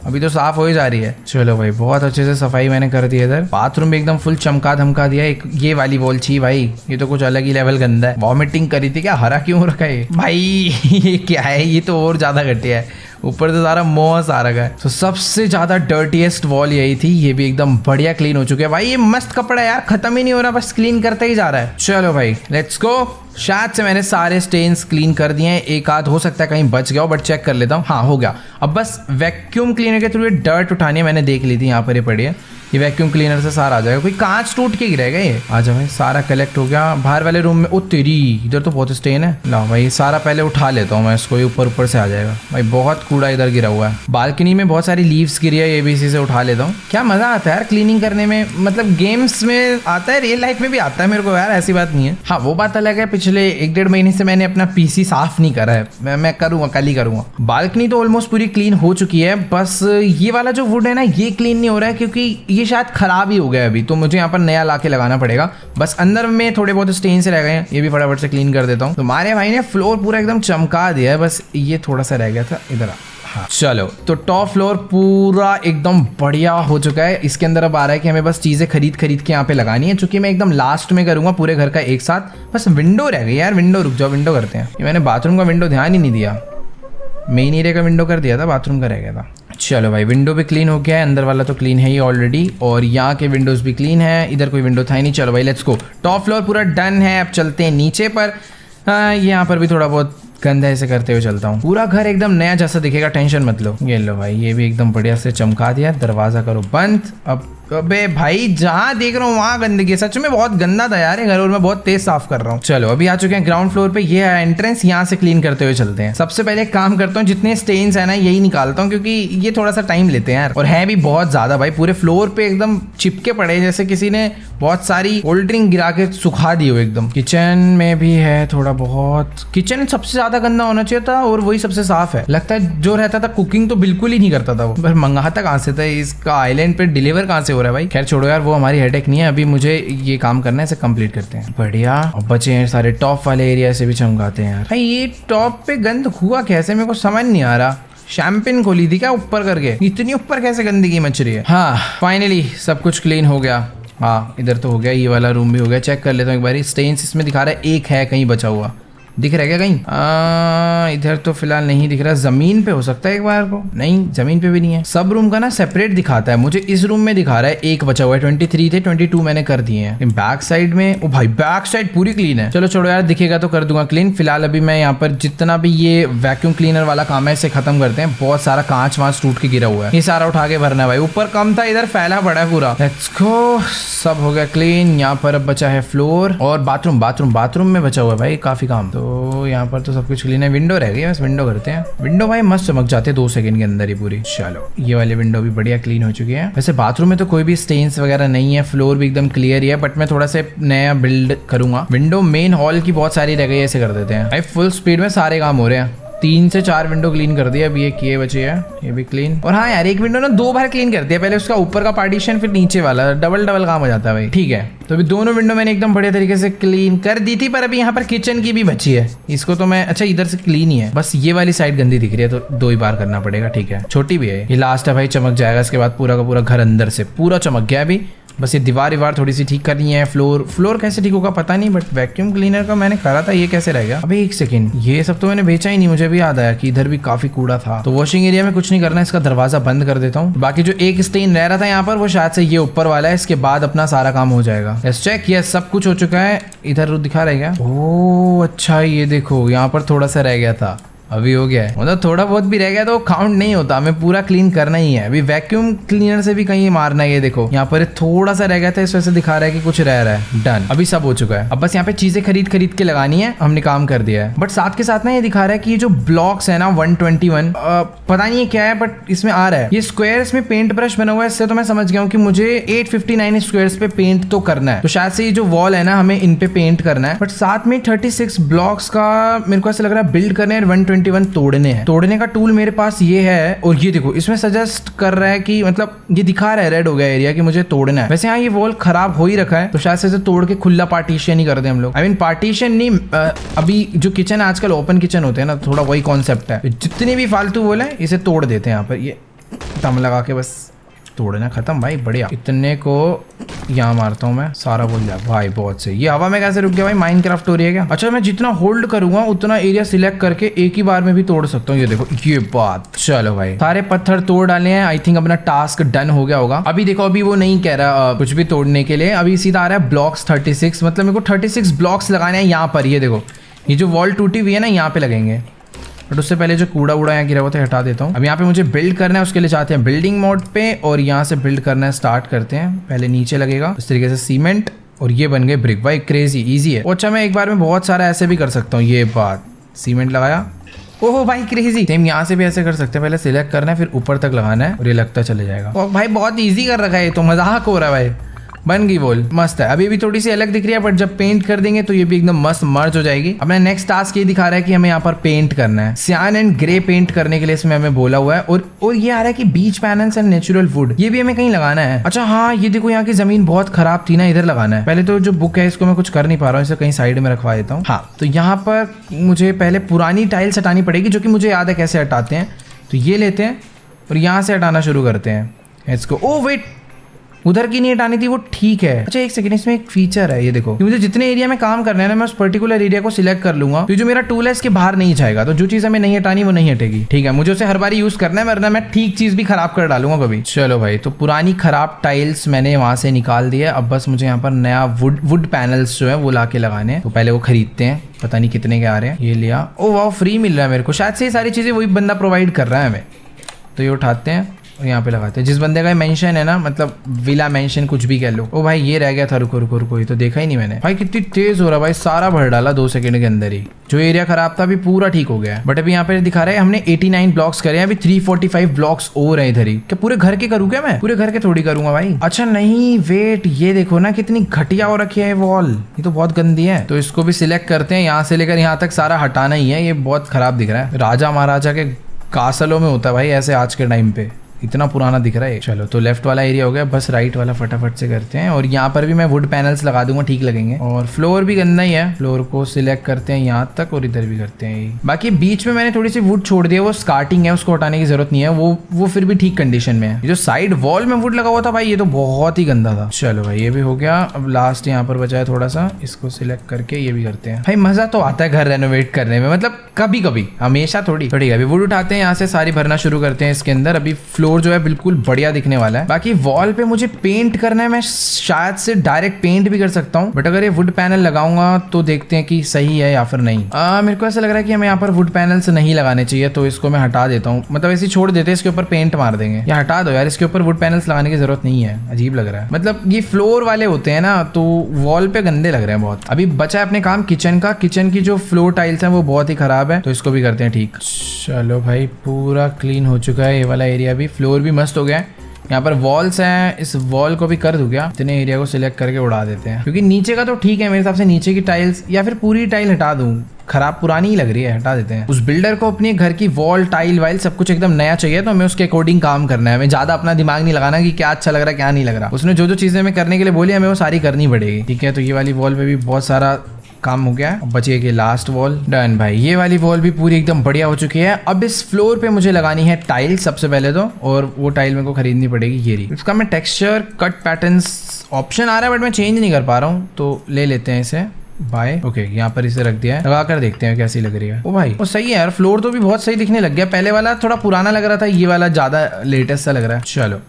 अभी तो साफ़ हो ही जा रही है। चलो भाई बहुत अच्छे से सफ़ाई मैंने कर दी है इधर। बाथरूम भी एकदम फुल चमका धमका दिया। एक ये वाली बॉल छी भाई ये तो कुछ अलग ही लेवल गंदा है। वॉमिटिंग करी थी क्या? हरा क्यों रखा है भाई ये क्या है? ये तो और ज़्यादा घटिया है। ऊपर से सारा मोहस आ रखा है। तो सबसे ज़्यादा डर्टीएस्ट वॉल यही थी। ये भी एकदम बढ़िया क्लीन हो चुके है। भाई ये मस्त कपड़ा है यार। खत्म ही नहीं हो रहा बस क्लीन करते ही जा रहा है। चलो भाई लेट्स गो शायद से मैंने सारे स्टेन्स क्लीन कर दिए हैं, एक आध हो सकता है कहीं बच गया हो बट चेक कर लेता हूँ। हाँ हो गया। अब बस वैक्यूम क्लीनर के थ्रू ये डर्ट उठानी है, मैंने देख ली थी, यहाँ पर ये पड़ी है। ये वैक्यूम क्लीनर से सारा आ जाएगा। कोई कांच टूट के गिरेगा ये। आ जाओ भाई, सारा कलेक्ट हो गया। बाहर वाले रूम में, ओ तेरी, इधर तो बहुत स्टेन है। ला भाई, सारा पहले उठा लेता हूँ मैं इसको ऊपर ऊपर से आ जाएगा। भाई, बहुत कूड़ा इधर गिरा हुआ है। बालकनी में बहुत सारी लीव्स गिरी है, ये भी इसी से उठा लेता हूँ। क्या मज़ा आता है यार क्लीनिंग करने में? मतलब गेम्स में आता है रियल लाइफ में भी आता है मेरे को यार, ऐसी बात नहीं है। हाँ वो बात अलग है, पिछले एक डेढ़ महीने से मैंने अपना पीसी साफ़ नहीं करा है। मैं मैं करूँगा, कल ही करूँगा। बालकनी तो ऑलमोस्ट पूरी क्लीन हो चुकी है, बस ये वाला जो वुड है ना, ये क्लीन नहीं हो रहा है क्योंकि ये शायद खराब ही हो गया अभी तो मुझे यहाँ पर नया ला लगाना पड़ेगा। बस अंदर में थोड़े बहुत स्टेन से रह गए हैं, ये भी फटाफट से क्लीन कर देता हूँ। तुम्हारे हमारे भाई ने फ्लोर पूरा एकदम चमका दिया है, बस ये थोड़ा सा रह गया था, इधर चलो तो टॉप फ्लोर पूरा एकदम बढ़िया हो चुका है। इसके अंदर अब आ रहा है कि हमें बस चीज़ें खरीद खरीद के यहाँ पे लगानी है। चूँकि मैं एकदम लास्ट में करूँगा पूरे घर का एक साथ, बस विंडो रह गई यार विंडो रुक जाओ विंडो करते हैं। मैंने बाथरूम का विंडो ध्यान ही नहीं दिया। मेन एरिया का विंडो कर दिया था बाथरूम का रह गया था। चलो भाई विंडो भी क्लीन हो गया है, अंदर वाला तो क्लीन है ही ऑलरेडी और यहाँ के विंडोज़ भी क्लीन है, इधर कोई विंडो था ही नहीं। चलो भाई लेट्स गो टॉप फ्लोर पूरा डन है, अब चलते हैं नीचे पर। हाँ यहाँ पर भी थोड़ा बहुत गंदा ऐसे करते हुए चलता हूँ। पूरा घर एकदम नया जैसा दिखेगा, टेंशन मत लो। ये लो भाई, ये भी एकदम बढ़िया से चमका दिया, दरवाज़ा करो बंद। अब अबे भाई, जहाँ देख रहा हूँ, वहाँ गंदगी सच में बहुत गंदा था यार घर और मैं बहुत तेज साफ़ कर रहा हूँ। चलो, अभी आ चुके हैं ग्राउंड फ्लोर पे। ये है एंट्रेंस यहाँ से क्लीन करते हुए चलते हैं। सबसे पहले काम करता हूँ, जितने स्टेन्स है ना, यही निकालता हूँ, क्योंकि ये थोड़ा सा टाइम लेते हैं यार। और है भी बहुत ज़्यादा भाई, पूरे फ्लोर पे एकदम चिपके पड़े जैसे किसी ने बहुत सारी कोल्ड ड्रिंक गिरा के सुखा दी हो एकदम। किचन में भी है थोड़ा बहुत। किचन सबसे ज़्यादा गंदा होना चाहिए था, और वही सबसे साफ़ है। लगता है जो रहता था कुकिंग तो बिल्कुल ही नहीं करता था वो। पर मंगाता कहाँ से था? इसका आइलैंड पे डिलीवर कहाँ से हो रहा है भाई। खैर, छोड़ो यार, वो हमारी हेडेक नहीं है। अभी मुझे ये काम करना है, इसे कंप्लीट करते हैं। बढ़िया। और बचे हैं सारे टॉप वाले एरिया से भी चमकाते हैं यार। भाई, ये टॉप पे गंद हुआ कैसे? मेरे को समझ नहीं आ रहा। शैम्पिन खोली थी क्या ऊपर करके? इतनी ऊपर कैसे गंदगी मच रही है? हाँ फाइनली सब कुछ क्लीन हो गया। हाँ इधर तो हो गया, ये वाला रूम भी हो गया। चेक कर लेता हूँ एक बार। स्टेन्स इसमें दिखा रहा है, एक है, कहीं बचा हुआ। दिख रहा है क्या कहीं? इधर तो फ़िलहाल नहीं दिख रहा। ज़मीन पे हो सकता है एक बार को। नहीं, ज़मीन पे भी नहीं है। सब रूम का ना सेपरेट दिखाता है। मुझे इस रूम में दिखा रहा है, एक बचा हुआ है। ट्वेंटी थ्री थे ट्वेंटी टू मैंने कर दिए हैं। बैक साइड में ओ भाई बैक साइड पूरी क्लीन है। चलो, छोड़ो यार, दिखेगा तो कर दूँगा क्लीन फ़िलहाल अभी मैं यहाँ पर जितना भी ये वैक्यूम क्लीनर वाला काम है, इसे खत्म करते हैं। बहुत सारा कांच वांच टूट के गिरा हुआ है। ये सारा उठा के भरना है भाई। ऊपर कम था, इधर फैला पड़ा है पूरा। लेट्स गो सब हो गया क्लीन यहाँ पर अब बचा है फ्लोर और बाथरूम बाथरूम बाथरूम में बचा हुआ है भाई। काफ़ी काम। तो यहाँ पर तो सब कुछ क्लीन है। विंडो रह गई है, बस विंडो करते हैं। विंडो भाई मस्त चमक जाते हैं दो सेकंड के अंदर ही पूरी। चलो, ये वाले विंडो भी बढ़िया क्लीन हो चुकी है। वैसे बाथरूम में तो कोई भी स्टेन्स वगैरह नहीं है फ्लोर भी एकदम क्लियर ही है बट मैं थोड़ा सा नया बिल्ड करूँगा। विंडो मेन हॉल की बहुत सारी रह गई ऐसे कर देते हैं। भाई फुल स्पीड में सारे काम हो रहे हैं। तीन से चार विंडो क्लीन कर दिया, अभी ये किए बचे है, ये भी क्लीन और हाँ यार, एक विंडो ना दो बार क्लीन कर दिया, पहले उसका ऊपर का पार्टीशन फिर नीचे वाला डबल डबल काम हो जाता है भाई। ठीक है तो अभी दोनों विंडो मैंने एकदम बढ़िया तरीके से क्लीन कर दी थी, पर अभी यहाँ पर किचन की भी बची है। इसको तो मैं अच्छा इधर से क्लीन ही है। बस ये वाली साइड गंदी दिख रही है तो दो ही बार करना पड़ेगा, ठीक है। छोटी भी है ये। लास्ट है भाई, चमक जाएगा, इसके बाद पूरा का पूरा घर अंदर से, पूरा चमक गया अभी। बस ये दीवार दीवार थोड़ी सी ठीक करनी है, फ्लोर फ्लोर कैसे ठीक होगा पता नहीं बट वैक्यूम क्लीनर का मैंने करा था, ये कैसे रह गया अभी एक सेकंड ये सब तो मैंने बेचा ही नहीं, मुझे भी याद आया कि इधर भी काफ़ी कूड़ा था। तो वॉशिंग एरिया में कुछ नहीं करना, इसका दरवाज़ा बंद कर देता हूँ। बाकी जो एक स्टेन रह रहा था यहाँ पर, वो शायद से ये ऊपर वाला है, इसके बाद अपना सारा काम हो जाएगा। यस चेक यस सब कुछ हो चुका है। इधर दिखा रहा क्या? ओ अच्छा ये देखो, यहाँ पर थोड़ा सा रह गया था। अभी हो गया है। मतलब थोड़ा बहुत भी रह गया तो काउंट नहीं होता। हमें पूरा क्लीन करना ही है। अभी वैक्यूम क्लीनर से भी कहीं मारना है, ये देखो। यहाँ पर थोड़ा सा रह गया था, इस वजह से दिखा रहा है कि कुछ रह रहा है। डन अभी सब हो चुका है। अब बस यहाँ पे चीज़ें खरीद खरीद के लगानी है। हमने काम कर दिया है। बट साथ के साथ ना ये दिखा रहा है कि ये जो ब्लॉक्स है ना वन ट्वेंटी पता नहीं क्या है बट इसमें आ रहा है। ये स्क्वायर में पेंट ब्रश बना हुआ है, इससे तो मैं समझ गया हूँ कि मुझे एट फिफ्टी पे पेंट तो करना है। तो शायद से ये जो वॉल है ना, हमें इन पे पेंट करना है। बट साथ में थर्टी ब्लॉक्स का मेरे को ऐसा लग रहा है बिल्ड करने वन ट्वेंटी वन तोड़ने हैं। तोड़ने का टूल मेरे पास ये है और ये देखो, इसमें सजेस्ट कर रहा है कि मतलब ये दिखा रहा है रेड हो गया एरिया कि मुझे तोड़ना है। वैसे यहाँ ये वॉल खराब हो ही रखा है तो शायद से तोड़ के खुला पार्टीशन ही कर दे हम लोग। आई मीन पार्टीशन नहीं अभी जो किचन आजकल ओपन किचन होते हैं ना, थोड़ा वही कॉन्सेप्ट है। जितनी भी फालतू वॉल है, इसे तोड़ देते हैं यहाँ पर। ये दम लगा के बस। तोड़ना खत्म। भाई, बढ़िया। इतने को यहाँ मारता हूँ मैं। सारा बोल जाए भाई, बहुत सही। ये हवा में कैसे रुक गया भाई? माइंड हो रही है क्या? अच्छा मैं जितना होल्ड करूँगा, उतना एरिया सिलेक्ट करके एक ही बार में भी तोड़ सकता हूँ। ये देखो, ये बात। चलो भाई। सारे पत्थर तोड़ डाले हैं। आई थिंक अपना टास्क डन हो गया होगा। अभी देखो, अभी वो नहीं कह रहा कुछ भी तोड़ने के लिए। अभी सीधा आ रहा है ब्लॉक्स थर्टी मतलब मेरे को थर्टी ब्लॉक्स लगाने हैं यहाँ पर। ये देखो, ये जो वॉल टूटी हुई है ना, यहाँ पे लगेंगे। बट उससे पहले जो कूड़ा उड़ा यहाँ गिरा हुआ था हटा देता हूँ। अब यहाँ पे मुझे बिल्ड करना है, उसके लिए चाहते हैं बिल्डिंग मोड पे, और यहाँ से बिल्ड करना है स्टार्ट करते हैं। पहले नीचे लगेगा, इस तरीके से सीमेंट और ये बन गए ब्रिक भाई क्रेजी इजी है। अच्छा मैं एक बार में बहुत सारा ऐसे भी कर सकता हूँ, ये बात। सीमेंट लगाया। ओहो, भाई क्रेजी सेम यहाँ से भी ऐसे कर सकते हैं। पहले सिलेक्ट करना है, फिर ऊपर तक लगाना है, और ये लगता चले जाएगा। ओ, भाई, बहुत इजी कर रखा है तो मज़ाक हो रहा है, भाई। बन गई वॉल मस्त है। अभी भी थोड़ी सी अलग दिख रही है बट जब पेंट कर देंगे तो ये भी एकदम मस्त मर्ज हो जाएगी। अपना नेक्स्ट टास्क ये दिखा रहा है कि हमें यहाँ पर पेंट करना है। सियान एंड ग्रे पेंट करने के लिए इसमें हमें बोला हुआ है। और और ये आ रहा है कि beech panels and natural wood ये भी हमें कहीं लगाना है। अच्छा हाँ ये देखो यहाँ की ज़मीन बहुत खराब थी ना, इधर लगाना है। पहले तो जो बुक है, इसको मैं कुछ कर नहीं पा रहा हूँ, इसे कहीं साइड में रखवा देता हूँ। हाँ तो यहाँ पर मुझे पहले पुरानी टाइल्स हटानी पड़ेगी, जो कि मुझे याद है कैसे हटाते हैं। तो ये लेते हैं और यहाँ से हटाना शुरू करते हैं। इसको ओ वेट उधर की नहीं हटानी थी, वो ठीक है। अच्छा एक सेकंड इसमें एक फीचर है, ये देखो। कि मुझे जितने एरिया में काम करना है ना, मैं उस पर्टिकुलर एरिया को सिलेक्ट कर लूँगा। तो जो मेरा टूल है, इसके बाहर नहीं जाएगा। तो जो चीज़ हमें नहीं हटानी, वो नहीं हटेगी। ठीक है, मुझे उसे हर बार यूज़ करना है, वरना मैं ठीक चीज़ भी खराब कर डालूँगा कभी। चलो भाई तो पुरानी खराब टाइल्स मैंने वहाँ से निकाल दिया अब बस मुझे यहाँ पर नया वुड वुड पैनल्स जो है, वो ला लगाने तो पहले वो खरीदते हैं। पता नहीं कितने के आ रहे हैं। ये लिया। ओ वाह फ्री मिल रहा है मेरे को। शायद से ये सारी चीज़ें वही बंदा प्रोवाइड कर रहा है हमें। तो ये उठाते हैं। यहाँ पे लगाते हैं। जिस बंदे का मेंशन है ना मतलब विला मेंशन कुछ भी कह लो। ओ भाई, ये रह गया था, रुको रुको रुको, ये तो देखा ही नहीं मैंने। भाई, कितनी तेज हो रहा भाई, सारा भर डाला दो सेकंड के अंदर ही। जो एरिया खराब था, अभी पूरा ठीक हो गया है। बट अभी यहाँ पे दिखा रहे हैं, हमने 89 ब्लॉक्स करे अभी 345 ब्लॉक्स और है इधर ही। क्या पूरे घर के करूँ क्या मैं? पूरे घर के थोड़ी करूँगा भाई। अच्छा नहीं वेट ये देखो ना, कितनी घटिया हो रखी है वॉल ये तो बहुत गंदी है। तो इसको भी सिलेक्ट करते हैं, यहाँ से लेकर यहाँ तक सारा हटाना ही है। ये बहुत खराब दिख रहा है। राजा महाराजा के कासलों में होता है भाई, ऐसे आज के टाइम पे। इतना पुराना दिख रहा है। चलो तो लेफ़्ट वाला एरिया हो गया, बस राइट वाला फटाफट से करते हैं। और यहाँ पर भी मैं वुड पैनल्स लगा दूँगा, ठीक लगेंगे। और फ्लोर भी गंदा ही है। फ्लोर को सिलेक्ट करते हैं यहाँ तक और इधर भी करते हैं बाकी बीच में मैंने थोड़ी सी वुड छोड़ दिया वो स्कार्टिंग है, उसको हटाने की ज़रूरत नहीं है। वो वो फिर भी ठीक कंडीशन में है। जो साइड वॉल में वुड लगा हुआ था भाई, ये तो बहुत ही गंदा था। चलो भाई, ये भी हो गया। अब लास्ट यहाँ पर बचा है थोड़ा सा इसको सिलेक्ट करके ये भी करते हैं। भाई, मज़ा तो आता है घर रेनोवेट करने में। मतलब कभी कभी हमेशा थोड़ी। थोड़ी अभी वुड उठाते हैं, यहाँ से सारी भरना शुरू करते हैं इसके अंदर। अभी फ्लोर जो है बिल्कुल बढ़िया दिखने वाला है। बाकी वॉल पे मुझे पेंट करना है मैं शायद से डायरेक्ट पेंट भी कर सकता हूँ बट अगर ये वुड पैनल लगाऊँगा तो देखते हैं कि सही है या फिर नहीं। आ, मेरे को ऐसा लग रहा है कि हमें यहाँ पर वुड पैनल्स नहीं लगाने चाहिए तो इसको मैं हटा देता हूँ। मतलब ऐसे छोड़ देते इसके ऊपर पेंट मार देंगे। या हटा दो यार इसके ऊपर वुड पैनल्स लगाने की ज़रूरत नहीं है अजीब लग रहा है। मतलब ये फ्लोर वाले होते हैं ना तो वॉल पे गंदे लग रहे हैं बहुत। अभी बचा है अपने काम किचन का किचन की जो फ्लोर टाइल्स है वो बहुत ही खराब है तो इसको भी करते हैं ठीक। चलो भाई पूरा क्लीन हो चुका है ये वाला एरिया भी फ्लोर भी मस्त हो गया है। यहाँ पर वॉल्स हैं, इस वॉल को भी कर दू क्या? इतने एरिया को सिलेक्ट करके उड़ा देते हैं। क्योंकि नीचे का तो ठीक है, मेरे हिसाब से नीचे की टाइल्स या फिर पूरी टाइल हटा दूँ। खराब पुरानी ही लग रही है, हटा देते हैं। उस बिल्डर को अपने घर की वॉल टाइल वाइल सब कुछ एकदम नया चाहिए तो हमें उसके अकॉर्डिंग काम करना है। हमें ज़्यादा अपना दिमाग नहीं लगाना कि क्या अच्छा लग रहा है, क्या नहीं लग रहा। उसने जो जो चीज़ें हमें करने के लिए बोली, हमें वो सारी करनी पड़ेगी। ठीक है तो ये वाली वॉल पे भी बहुत सारा काम हो गया। अब बची है लास्ट वॉल डन भाई। ये वाली वॉल भी पूरी एकदम बढ़िया हो चुकी है। अब इस फ्लोर पे मुझे लगानी है टाइल सबसे पहले तो और वो टाइल मेरे को खरीदनी पड़ेगी, ये रही। इसका मैं टेक्सचर कट पैटर्न ऑप्शन आ रहा है बट मैं चेंज नहीं कर पा रहा हूँ तो ले लेते हैं इसे। बाय ओके यहाँ पर इसे रख दिया है। लगा कर देखते हैं कैसी लग रही है। ओ भाई, वो सही है यार फ्लोर तो भी बहुत सही दिखने लग गया। पहले वाला थोड़ा पुराना लग रहा था, ये वाला ज़्यादा लेटेस्ट सा लग रहा है। चलो।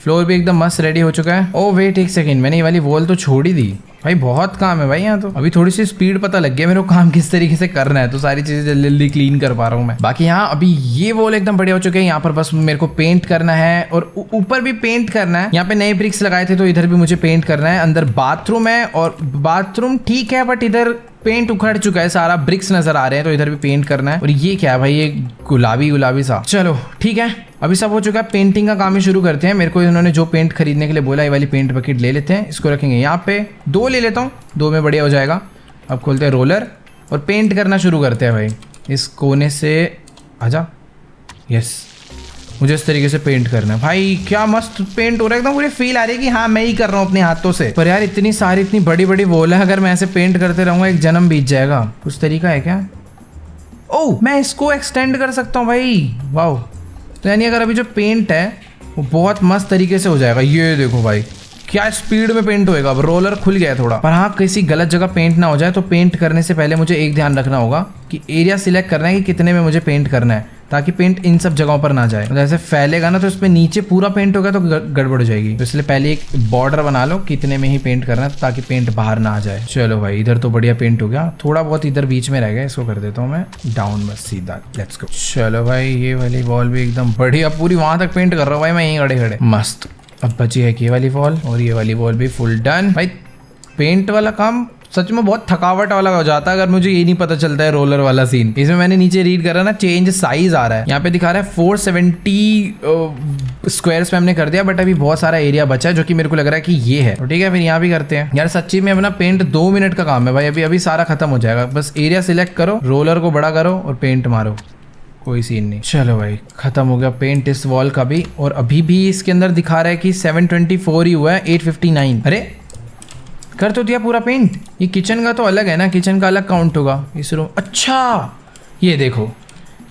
फ्लोर भी एकदम मस्त रेडी हो चुका है। ओ वेट एक सेकेंड मैंने ये वाली वॉल तो छोड़ ही दी। भाई, बहुत काम है भाई यहाँ तो। अभी थोड़ी सी स्पीड पता लग गया मेरे को काम किस तरीके से करना है तो सारी चीज़ें जल्दी जल्दी क्लीन कर पा रहा हूँ मैं। बाकी यहाँ अभी ये वॉल एकदम बढ़िया हो चुके हैं। यहाँ पर बस मेरे को पेंट करना है और ऊपर भी पेंट करना है। यहाँ पे नए ब्रिक्स लगाए थे तो इधर भी मुझे पेंट करना है। अंदर बाथरूम है और बाथरूम ठीक है बट इधर पेंट उखड़ चुका है, सारा ब्रिक्स नज़र आ रहे हैं तो इधर भी पेंट करना है। और ये क्या है भाई, ये गुलाबी गुलाबी सा। चलो, ठीक है, अभी सब हो चुका है पेंटिंग का काम ही शुरू करते हैं। मेरे को इन्होंने जो पेंट खरीदने के लिए बोला, ये वाली पेंट बकेट ले लेते हैं, इसको रखेंगे यहाँ पे। दो ले लेता हूँ, दो में बढ़िया हो जाएगा। अब खोलते हैं रोलर और पेंट करना शुरू करते हैं भाई। इस कोने से, आजा। यस मुझे इस तरीके से पेंट करना है। भाई, क्या मस्त पेंट हो रहा है। एकदम पूरी फील आ रही है कि हाँ मैं ही कर रहा हूँ अपने हाथों से। पर यार, इतनी सारी, इतनी बड़ी बड़ी वॉल है, अगर मैं ऐसे पेंट करते रहूँगा, एक जन्म बीत जाएगा। कुछ तरीका है क्या? ओ मैं इसको एक्सटेंड कर सकता हूँ भाई। वाह तो यानी अगर अभी जो पेंट है, वो बहुत मस्त तरीके से हो जाएगा। ये देखो भाई, क्या स्पीड में पेंट होएगा। अब रोलर खुल गया थोड़ा। पर हाँ किसी गलत जगह पेंट ना हो जाए तो पेंट करने से पहले मुझे एक ध्यान रखना होगा कि एरिया सिलेक्ट करना है कि कितने में मुझे पेंट करना है। ताकि पेंट इन सब जगहों पर ना जाए। जैसे फैलेगा ना तो इसमें नीचे पूरा पेंट होगा तो गड़बड़ हो जाएगी। तो इसलिए पहले एक बॉर्डर बना लो कितने में ही पेंट करना है ताकि पेंट बाहर ना आ जाए। चलो भाई, इधर तो बढ़िया पेंट हो गया। थोड़ा बहुत इधर बीच में रह गया इसको कर देता हूँ मैं। डाउन बस सीधा। लेट्स गो चलो भाई, ये वाली बॉल भी एकदम बढ़िया, पूरी वहाँ तक पेंट कर रहा हूँ भाई मैं, यहीं खड़े खड़े। मस्त। अब बची है ये वाली वॉल और ये वाली वॉल भी फुल डन भाई पेंट वाला काम सच में बहुत थकावट वाला हो जाता है अगर मुझे ये नहीं पता चलता है रोलर वाला सीन इसमें मैंने नीचे रीड करा ना चेंज साइज़ आ रहा है। यहाँ पे दिखा रहा है फोर सेवेंटी स्क्वायर्स में हमने कर दिया बट अभी बहुत सारा एरिया बचा है, जो कि मेरे को लग रहा है कि ये है। तो ठीक है, फिर यहाँ भी करते हैं। यार सच्ची में अपना पेंट दो मिनट का काम है भाई। अभी अभी सारा खत्म हो जाएगा। बस एरिया सिलेक्ट करो रोलर को बड़ा करो और पेंट मारो। कोई सीन नहीं। चलो भाई, खत्म हो गया पेंट इस वॉल का भी। और अभी भी इसके अंदर दिखा रहा है कि 724 ही हुआ है 859 अरे कर तो दिया पूरा पेंट ये किचन का तो अलग है ना किचन का अलग काउंट होगा। इस रूम अच्छा! ये देखो,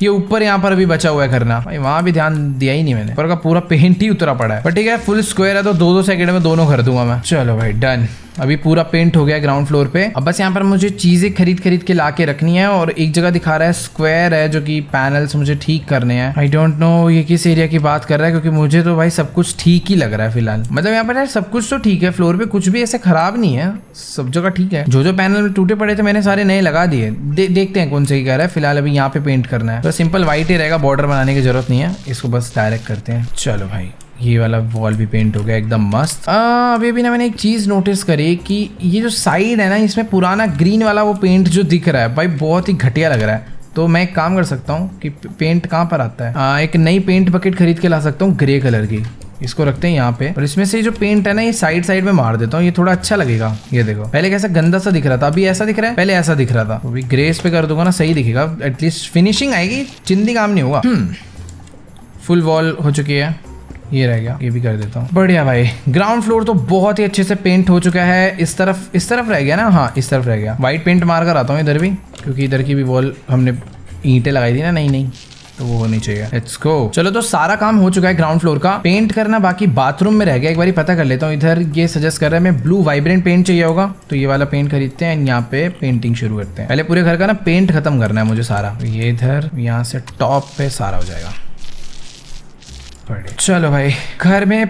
ये ऊपर यहाँ पर अभी बचा हुआ है करना भाई, वहाँ भी ध्यान दिया ही नहीं मैंने। पर का पूरा पेंट ही उतरा पड़ा है। पर ठीक है फुल स्क्वायर है तो दो दो सेकंड में दोनों कर दूँगा मैं। चलो भाई डन अभी पूरा पेंट हो गया ग्राउंड फ्लोर पे। अब बस यहाँ पर मुझे चीज़ें खरीद खरीद के ला के रखनी है और एक जगह दिखा रहा है स्क्वायर है जो कि पैनल्स मुझे ठीक करने हैं। आई डोंट नो ये किस एरिया की बात कर रहा है क्योंकि मुझे तो भाई सब कुछ ठीक ही लग रहा है फ़िलहाल। मतलब यहाँ पर यार सब कुछ तो ठीक है फ्लोर पे कुछ भी ऐसे खराब नहीं है, सब जगह ठीक है। जो जो पैनल टूटे पड़े थे मैंने सारे नए लगा दिए। देखते हैं कौन से कह रहा है। फ़िलहाल अभी यहाँ पे पेंट करना है। तो सिंपल व्हाइट ही रहेगा बॉर्डर बनाने की ज़रूरत नहीं है। इसको बस डायरेक्ट करते हैं। चलो भाई। ये वाला वॉल भी पेंट हो गया एकदम मस्त। अभी अभी ना मैंने एक चीज़ नोटिस करी कि ये जो साइड है ना इसमें पुराना ग्रीन वाला वो पेंट जो दिख रहा है भाई बहुत ही घटिया लग रहा है। तो मैं एक काम कर सकता हूँ कि पेंट कहाँ पर आता है? आ, एक नई पेंट बकेट खरीद के ला सकता हूँ ग्रे कलर की। इसको रखते हैं यहाँ पे। और इसमें से जो पेंट है ना ये साइड साइड में मार देता हूँ। ये थोड़ा अच्छा लगेगा। ये देखो। पहले कैसा गंदा सा दिख रहा था अभी ऐसा दिख रहा है? पहले ऐसा दिख रहा था। अभी ग्रेस पे कर दूँगा ना सही दिखेगा। एटलीस्ट फिनिशिंग आएगी चिंदी काम नहीं होगा। फुल हम्म। वॉल हो चुकी है। ये रह गया, ये भी कर देता हूँ। बढ़िया भाई ग्राउंड फ्लोर तो बहुत ही अच्छे से पेंट हो चुका है। इस तरफ़ इस तरफ़ रह गया ना? हाँ इस तरफ़ रह गया। व्हाइट पेंट मार कर आता हूँ इधर भी, क्योंकि इधर की भी वॉल हमने ईंटें लगाई थी ना, नहीं नहीं। तो वो होनी चाहिए। लेट्स गो चलो तो सारा काम हो चुका है ग्राउंड फ्लोर का। पेंट करना बाकी बाथरूम में रह गया। एक बार पता कर लेता हूँ, इधर ये सजेस्ट कर रहा है मैं ब्लू वाइब्रेंट पेंट चाहिए होगा। तो ये वाला पेंट खरीदते हैं, यहाँ पे पेंटिंग शुरू करते हैं। पहले पूरे घर का ना पेंट खत्म करना है मुझे सारा। ये इधर, यहाँ से टॉप पे सारा हो जाएगा। चलो भाई, घर में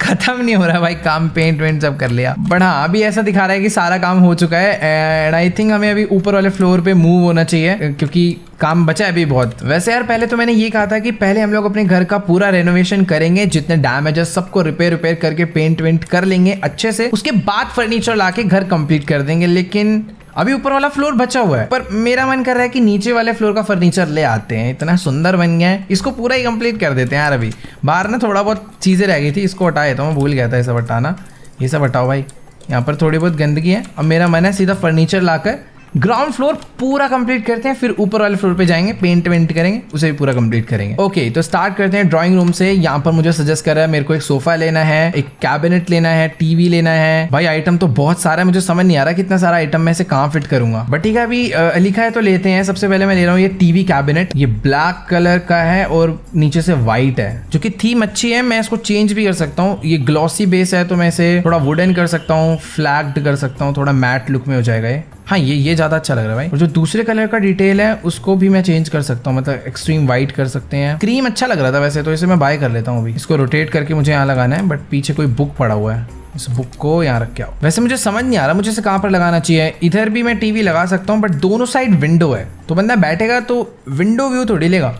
खत्म नहीं हो रहा भाई, काम पेंट वेंट सब कर लिया। बट हाँ अभी ऐसा दिखा रहा है कि सारा काम हो चुका है एंड आई थिंक हमें अभी ऊपर वाले फ्लोर पे मूव होना चाहिए, क्योंकि काम बचा है अभी बहुत। वैसे यार, पहले तो मैंने ये कहा था कि पहले हम लोग अपने घर का पूरा रेनोवेशन करेंगे, जितने डैमेज है सबको रिपेयर रिपेयर करके पेंट वेंट कर लेंगे अच्छे से। उसके बाद फर्नीचर लाके घर कंप्लीट कर देंगे, लेकिन अभी ऊपर वाला फ्लोर बचा हुआ है, पर मेरा मन कर रहा है कि नीचे वाले फ्लोर का फर्नीचर ले आते हैं। इतना सुंदर बन गया है। इसको पूरा ही कंप्लीट कर देते हैं यार अभी। बाहर ना थोड़ा बहुत चीज़ें रह गई थी, इसको हटा देता हूँ भूल गया था ये सब हटाना। ये सब हटाओ भाई। यहाँ पर थोड़ी बहुत गंदगी है। अब मेरा मन है सीधा फर्नीचर लाकर ग्राउंड फ्लोर पूरा कंप्लीट करते हैं, फिर ऊपर वाले फ्लोर पे जाएँगे पेंट वेंट करेंगे, उसे भी पूरा कंप्लीट करेंगे। ओके तो स्टार्ट करते हैं ड्राइंग रूम से। यहाँ पर मुझे सजेस्ट कर रहा है, मेरे को एक सोफा लेना है, एक कैबिनेट लेना है टीवी लेना है। भाई आइटम तो बहुत सारा है, मुझे समझ नहीं आ रहा कितना सारा आइटम मैं से कहाँ फिट करूँगा। बट ठीक है, अभी लिखा है तो लेते हैं। सबसे पहले मैं ले रहा हूँ ये टीवी कैबिनेट ये ब्लैक कलर का है और नीचे से व्हाइट है, जो कि थीम अच्छी है। मैं इसको चेंज भी कर सकता हूँ। ये ग्लॉसी बेस है तो मैं इसे थोड़ा वुडन कर सकता हूँ फ्लैग्ड कर सकता हूँ। थोड़ा मैट लुक में हो जाएगा ये। हाँ ये ये ज़्यादा अच्छा लग रहा है भाई। और जो दूसरे कलर का डिटेल है, उसको भी मैं चेंज कर सकता हूँ मतलब एक्सट्रीम वाइट कर सकते हैं। क्रीम अच्छा लग रहा था वैसे तो इसे मैं बाय कर लेता हूँ अभी। इसको रोटेट करके मुझे यहाँ लगाना है बट पीछे कोई बुक पड़ा हुआ है। इस बुक को यहाँ रख के आओ। वैसे मुझे समझ नहीं आ रहा, मुझे इसे कहाँ पर लगाना चाहिए। इधर भी मैं टीवी लगा सकता हूँ बट दोनों साइड विंडो है। तो बंदा बैठेगा तो विंडो व्यू थोड़ी लेगा।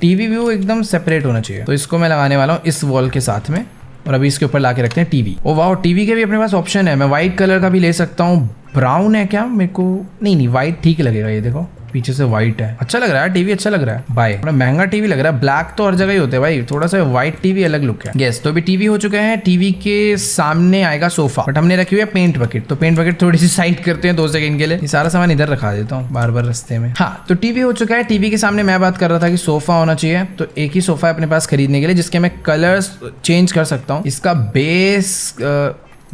टीवी व्यू एकदम सेपरेट होना चाहिए। तो इसको मैं लगाने वाला हूँ इस वॉल के साथ में। और अभी इसके ऊपर ला के रखते हैं टीवी। ओ, वाह टीवी के भी अपने पास ऑप्शन है। मैं व्हाइट कलर का भी ले सकता हूँ। ब्राउन है क्या? मेरे को नहीं नहीं व्हाइट ठीक लगेगा ये, देखो। पीछे से व्हाइट है। अच्छा लग रहा है टीवी अच्छा लग रहा है। बाय थोड़ा महँगा टीवी लग रहा है। ब्लैक तो हर जगह ही होते हैं भाई। थोड़ा सा व्हाइट टीवी अलग लुक है। यस तो अभी टीवी हो चुके हैं टीवी के सामने आएगा सोफा बट हमने रखी हुई है पेंट बकेट तो पेंट बकेट थोड़ी सी साइड करते हैं दो सेकंड के लिए। ये सारा सामान इधर रखा देता हूँ बार बार रस्ते में। हाँ तो टीवी हो चुका है। टीवी के सामने मैं बात कर रहा था कि सोफा होना चाहिए। तो एक ही सोफा है अपने पास खरीदने के लिए, जिसके मैं कलर्स चेंज कर सकता हूँ। इसका बेस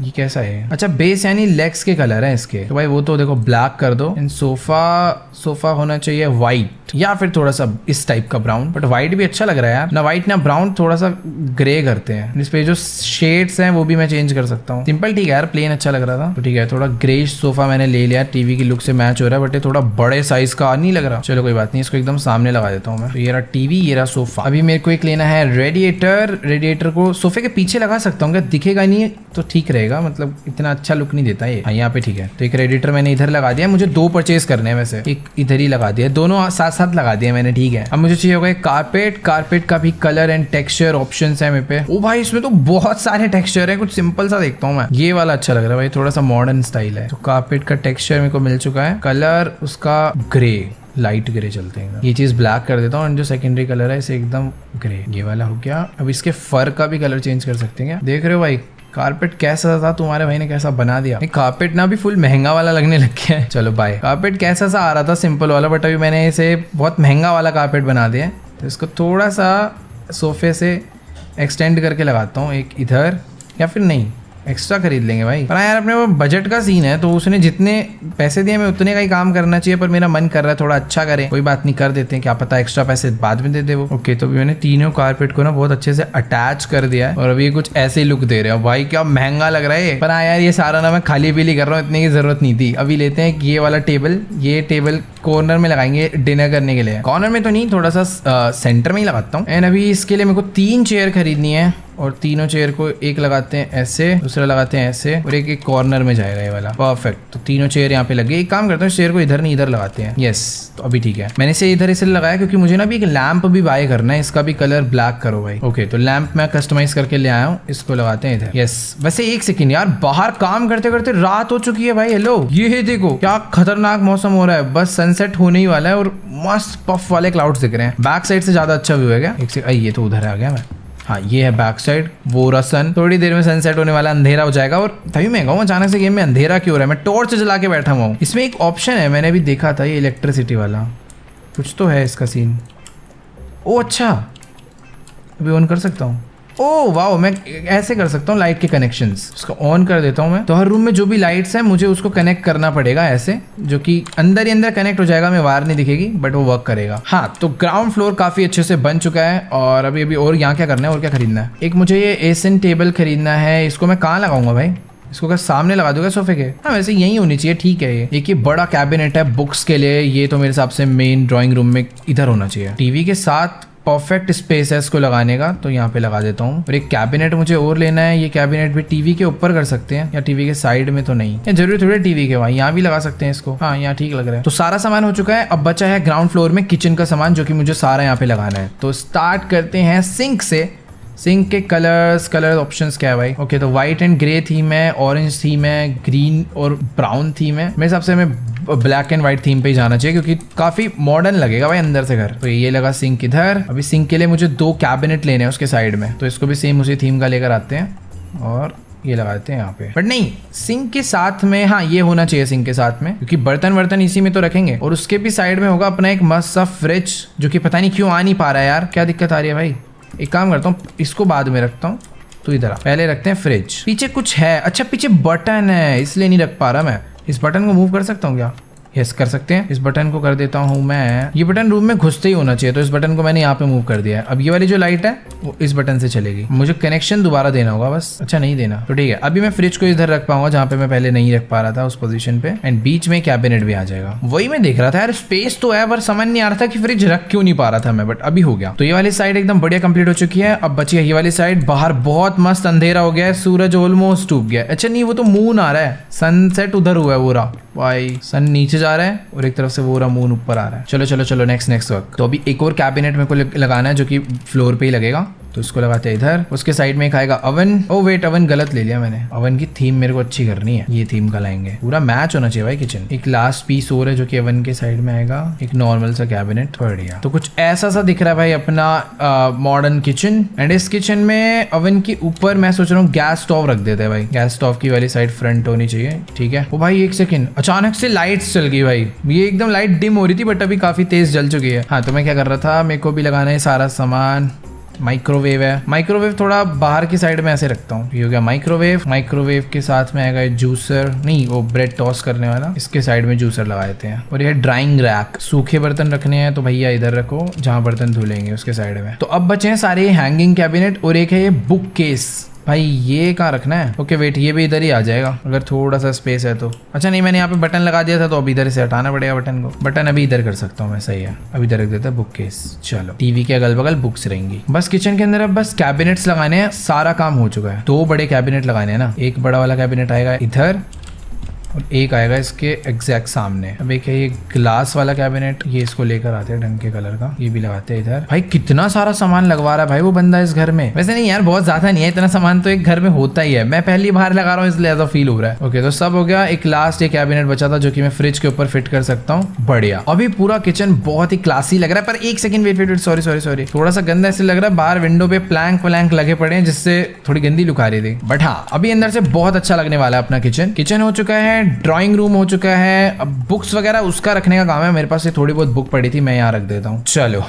ये कैसा है? अच्छा बेस यानी लेग्स के कलर है इसके। तो भाई वो तो देखो ब्लैक कर दो। एंड सोफा सोफा होना चाहिए व्हाइट या फिर थोड़ा सा इस टाइप का ब्राउन बट व्हाइट भी अच्छा लग रहा है यार। ना व्हाइट ना ब्राउन थोड़ा सा ग्रे करते हैं। इस पे जो शेड्स हैं, वो भी मैं चेंज कर सकता हूँ। सिंपल ठीक है यार प्लेन अच्छा लग रहा था। तो ठीक है, थोड़ा ग्रे सोफा मैंने ले लिया। टीवी की लुक से मैच हो रहा है बट ये थोड़ा बड़े साइज़ का नहीं लग रहा। चलो कोई बात नहीं, इसको एकदम सामने लगा देता हूँ मैं। तो ये रहा टीवी ये रहा सोफा अभी मेरे को एक लेना है रेडिएटर रेडिएटर को सोफे के पीछे लगा सकता हूँ। क्या दिखेगा नहीं तो ठीक रहेगा। मतलब इतना अच्छा लुक नहीं देता ये। हाँ यहाँ पे ठीक है। तो एक रेडिएटर मैंने इधर लगा दिया, मुझे दो परचेज करने वैसे। एक इधर ही लगा दिया, दोनों साथ साथ लगा दिया मैंने, ठीक है। अब मुझे चाहिए होगा कारपेट कारपेट का भी कलर एंड टेक्सचर ऑप्शन है मेरे पे। ओ भाई, इसमें तो बहुत सारे टेक्सचर है, कुछ सिंपल सा देखता हूँ मैं। ये वाला अच्छा लग रहा है भाई, थोड़ा सा मॉडर्न स्टाइल है। तो कारपेट का टेक्सचर मेरे को मिल चुका है। कलर उसका ग्रे लाइट ग्रे चलते हैं। ये चीज़ ब्लैक कर देता हूँ जो सेकेंडरी कलर है, इसे एकदम ग्रे ये वाला हो गया। अब इसके फर का भी कलर चेंज कर सकते हैं देख रहे हो भाई कारपेट कैसा था? तुम्हारे भाई ने कैसा बना दिया? कारपेट ना भी फुल महँगा वाला लगने लग गया है। चलो बाय कारपेट कैसा सा आ रहा था? सिंपल वाला बट अभी मैंने इसे बहुत महँगा वाला कारपेट बना दिया तो इसको थोड़ा सा सोफे से एक्सटेंड करके लगाता हूँ, एक इधर या फिर नहीं। एक्स्ट्रा खरीद लेंगे भाई। पर हाँ यार, अपने बजट का सीन है तो उसने जितने पैसे दिए मैं उतने का ही काम करना चाहिए, पर मेरा मन कर रहा है थोड़ा अच्छा करे। कोई बात नहीं, कर देते हैं, क्या पता एक्स्ट्रा पैसे बाद में दे दे वो। ओके तो मैंने तीनों कारपेट को ना बहुत अच्छे से अटैच कर दिया है, और अभी कुछ ऐसे ही लुक दे रहे हो। भाई, क्या महँगा लग रहा है पर हाँ यार, ये सारा ना मैं खाली पीली कर रहा हूँ, इतने की ज़रूरत नहीं थी। अभी लेते हैं ये वाला टेबल ये टेबल कॉर्नर में लगाएँगे डिनर करने के लिए। कॉर्नर में तो नहीं, थोड़ा सा सेंटर में ही लगाता हूँ। एंड अभी इसके लिए मेरे को तीन चेयर खरीदनी है। और तीनों चेयर को एक लगाते हैं ऐसे, दूसरा लगाते हैं ऐसे और एक एक कॉर्नर में जाएगा ये वाला। परफेक्ट तो तीनों चेयर यहाँ पे लगे। एक काम करते हैं चेयर को इधर नहीं, इधर लगाते हैं। यस तो अभी ठीक है। मैंने इसे इधर इसे लगाया क्योंकि मुझे ना भी एक लैंप भी बाय करना है। इसका भी कलर ब्लैक करो भाई। ओके तो लैंप मैं कस्टमाइज करके ले आया हूँ। इसको लगाते हैं इधर। यस वैसे एक सेकेंड यार, बाहर काम करते करते रात हो चुकी है भाई। हेलो ये है देखो, क्या खतरनाक मौसम हो रहा है। बस सनसेट होने ही वाला है और मस्त पफ वाले क्लाउड दिख रहे हैं। बैक साइड से ज़्यादा अच्छा व्यू है क्या? एक से ये तो उधर आ गया मैं। हाँ ये है बैक साइड वो रसन। थोड़ी देर में सनसेट होने वाला अंधेरा हो जाएगा और तभी मैं कहूँ अचानक से गेम में अंधेरा क्यों रहा है? मैं टॉर्च जला के बैठा हुआ हूँ। इसमें एक ऑप्शन है, मैंने भी देखा था ये इलेक्ट्रिसिटी वाला। कुछ तो है इसका सीन ओ अच्छा! अभी ऑन कर सकता हूँ। ओ, वाओ, मैं ऐसे कर सकता हूँ लाइट के कनेक्शन उसको ऑन कर देता हूँ मैं। तो हर रूम में जो भी लाइट्स है, मुझे उसको कनेक्ट करना पड़ेगा ऐसे, जो कि अंदर ही अंदर कनेक्ट हो जाएगा मैं वायर नहीं दिखेगी बट वो वर्क करेगा। हाँ तो ग्राउंड फ्लोर काफ़ी अच्छे से बन चुका है, और अभी अभी और यहाँ क्या करना है, और क्या खरीदना है? एक मुझे ये एसन टेबल खरीदना है, इसको मैं कहाँ लगाऊँगा भाई? इसको क्या सामने लगा दूँगा सोफे के? हाँ वैसे यही होनी चाहिए, ठीक है ये। एक ये बड़ा कैबिनेट है बुक्स के लिए, ये तो मेरे हिसाब से मेन ड्राइंग रूम में इधर होना चाहिए। टीवी के साथ परफेक्ट स्पेस है इसको लगाने का तो यहाँ पे लगा देता हूँ। और एक कैबिनेट मुझे और लेना है, ये कैबिनेट भी टीवी के ऊपर कर सकते हैं, या टीवी के साइड में तो नहीं। या ज़रूरी थोड़ी टीवी के वहाँ, यहाँ भी लगा सकते हैं इसको। हाँ यहाँ ठीक लग रहा है। तो सारा सामान हो चुका है, अब बचा है ग्राउंड फ्लोर में किचन का सामान, जो कि मुझे सारा यहाँ पे लगाना है। तो स्टार्ट करते हैं सिंक से। सिंक के कलर्स कलर ऑप्शंस क्या है भाई? ओके तो व्हाइट एंड ग्रे थीम है ऑरेंज थीम है ग्रीन और ब्राउन थीम है। मेरे हिसाब से हमें ब्लैक एंड व्हाइट थीम पे ही जाना चाहिए, क्योंकि काफ़ी मॉडर्न लगेगा भाई अंदर से घर। तो ये लगा सिंक इधर। अभी सिंक के लिए मुझे दो कैबिनेट लेने हैं उसके साइड में। तो इसको भी सेम उसी थीम का लेकर आते हैं और ये लगा देते हैं यहाँ पे। बट नहीं, सिंक के साथ में हाँ ये होना चाहिए सिंक के साथ में, क्योंकि बर्तन वर्तन इसी में तो रखेंगे। और उसके भी साइड में होगा अपना एक मस्त सा फ्रिज जो कि पता नहीं क्यों आ नहीं पा रहा है यार। क्या दिक्कत आ रही है भाई? एक काम करता हूँ, इसको बाद में रखता हूँ तो इधर पहले रखते हैं फ्रिज पीछे कुछ है। अच्छा पीछे बटन है, इसलिए नहीं रख पा रहा मैं। इस बटन को मूव कर सकता हूँ क्या? यस कर सकते हैं। इस बटन को कर देता हूँ मैं। ये बटन रूम में घुसते ही होना चाहिए तो इस बटन को मैंने यहाँ पे मूव कर दिया है। अब ये वाली जो लाइट है, वो इस बटन से चलेगी। मुझे कनेक्शन दोबारा देना होगा, बस। अच्छा नहीं देना। तो ठीक है, अभी मैं फ्रिज को इधर रख पाऊँगा, जहाँ पे मैं पहले नहीं रख पा रहा था उस पोजिशन पे। एंड बीच में कैबिनेट भी आ जाएगा। वही मैं देख रहा था, यार स्पेस तो है, पर समझ नहीं आ रहा था कि फ्रिज रख क्यों नहीं पा रहा था मैं बट अभी हो गया। तो ये वाली साइड एकदम बढ़िया कंप्लीट हो चुकी है। अब बची है ये वाली साइड बाहर बहुत मस्त अंधेरा हो गया है, सूरज ऑलमोस्ट डूब गया अच्छा नहीं, वो तो मून आ रहा है। सनसेट उधर हुआ है पूरा। भाई सन नीचे जा रहा है और एक तरफ़ से वो मून ऊपर आ रहा है। चलो चलो चलो नेक्स्ट नेक्स्ट वर्क तो अभी एक और कैबिनेट मेरे को लगाना है जो कि फ्लोर पे ही लगेगा। तो इसको लगाते हैं इधर। उसके साइड में एक आएगा अवन। ओ वेट अवन गलत ले लिया मैंने। अवन की थीम मेरे को अच्छी करनी है। ये थीम का लाएँगे पूरा मैच होना चाहिए भाई किचन एक लास्ट पीस और है जो कि अवन के साइड में आएगा। एक नॉर्मल सा कैबिनेट बढ़िया। तो कुछ ऐसा सा दिख रहा है भाई अपना मॉडर्न किचन एंड इस किचन में अवन के ऊपर मैं सोच रहा हूँ गैस स्टोव रख देते हैं भाई। गैस स्टोव की वाली साइड फ्रंट होनी चाहिए। ठीक है। वो भाई, एक सेकेंड अचानक से लाइट्स चल गई भाई। ये एकदम लाइट डिम हो रही थी बट अभी काफ़ी तेज जल चुकी है। हाँ तो मैं क्या कर रहा था? मेरे को भी लगाना है सारा सामान। माइक्रोवेव है। माइक्रोवेव थोड़ा बाहर की साइड में ऐसे रखता हूँ। ये हो गया माइक्रोवेव माइक्रोवेव के साथ में आएगा जूसर नहीं, वो ब्रेड टॉस करने वाला। इसके साइड में जूसर लगा देते हैं। और ये ड्राइंग रैक सूखे बर्तन रखने हैं तो भैया इधर रखो, जहाँ बर्तन धुलेंगे उसके साइड में। तो अब बचे हैं सारे हैंगिंग कैबिनेट और एक है ये बुक केस भाई, ये कहाँ रखना है? ओके वेट ये भी इधर ही आ जाएगा, अगर थोड़ा सा स्पेस है तो। अच्छा नहीं, मैंने यहाँ पे बटन लगा दिया था तो अब इधर से हटाना पड़ेगा बटन को। बटन अभी इधर कर सकता हूँ मैं, सही है। अभी इधर रख देता बुक केस चलो। टीवी के अगल बगल बुक्स रहेंगी। बस किचन के अंदर अब बस कैबिनेट्स लगाने हैं, सारा काम हो चुका है। दो बड़े कैबिनेट लगाने हैं ना। एक बड़ा वाला कैबिनेट आएगा इधर और एक आएगा इसके एग्जैक्ट सामने। अब एक है ये ग्लास वाला कैबिनेट ये इसको लेकर आते हैं ढंग के कलर का। ये भी लगाते हैं इधर। भाई, कितना सारा सामान लगवा रहा है भाई वो बंदा इस घर में। वैसे नहीं यार, बहुत ज़्यादा नहीं है, इतना सामान तो एक घर में होता ही है। मैं पहली बार लगा रहा हूँ, इसलिए ऐसा फील हो रहा है। ओके तो सब हो गया, एक लास्ट एक कैबिनेट बचा था, जो की मैं फ्रिज के ऊपर फिट कर सकता हूँ। बढ़िया। अभी पूरा किचन बहुत ही क्लासी लग रहा है, पर एक second wait wait sorry sorry sorry थोड़ा सा गंदा ऐसे लग रहा है, बाहर विंडो पे प्लैंक व्लैंक लगे पड़े हैं, जिससे थोड़ी गंदी लुक रही थी। बट हाँ अभी अंदर से बहुत अच्छा लगने वाला है अपना किचन किचन हो चुका है ड्रॉइंग रूम हो चुका है। अब बुक्स वगैरह उसका रखने का काम है। मेरे पास ये थोड़ी बहुत बुक पड़ी थी, मैं यहाँ रख देता हूँ। चलो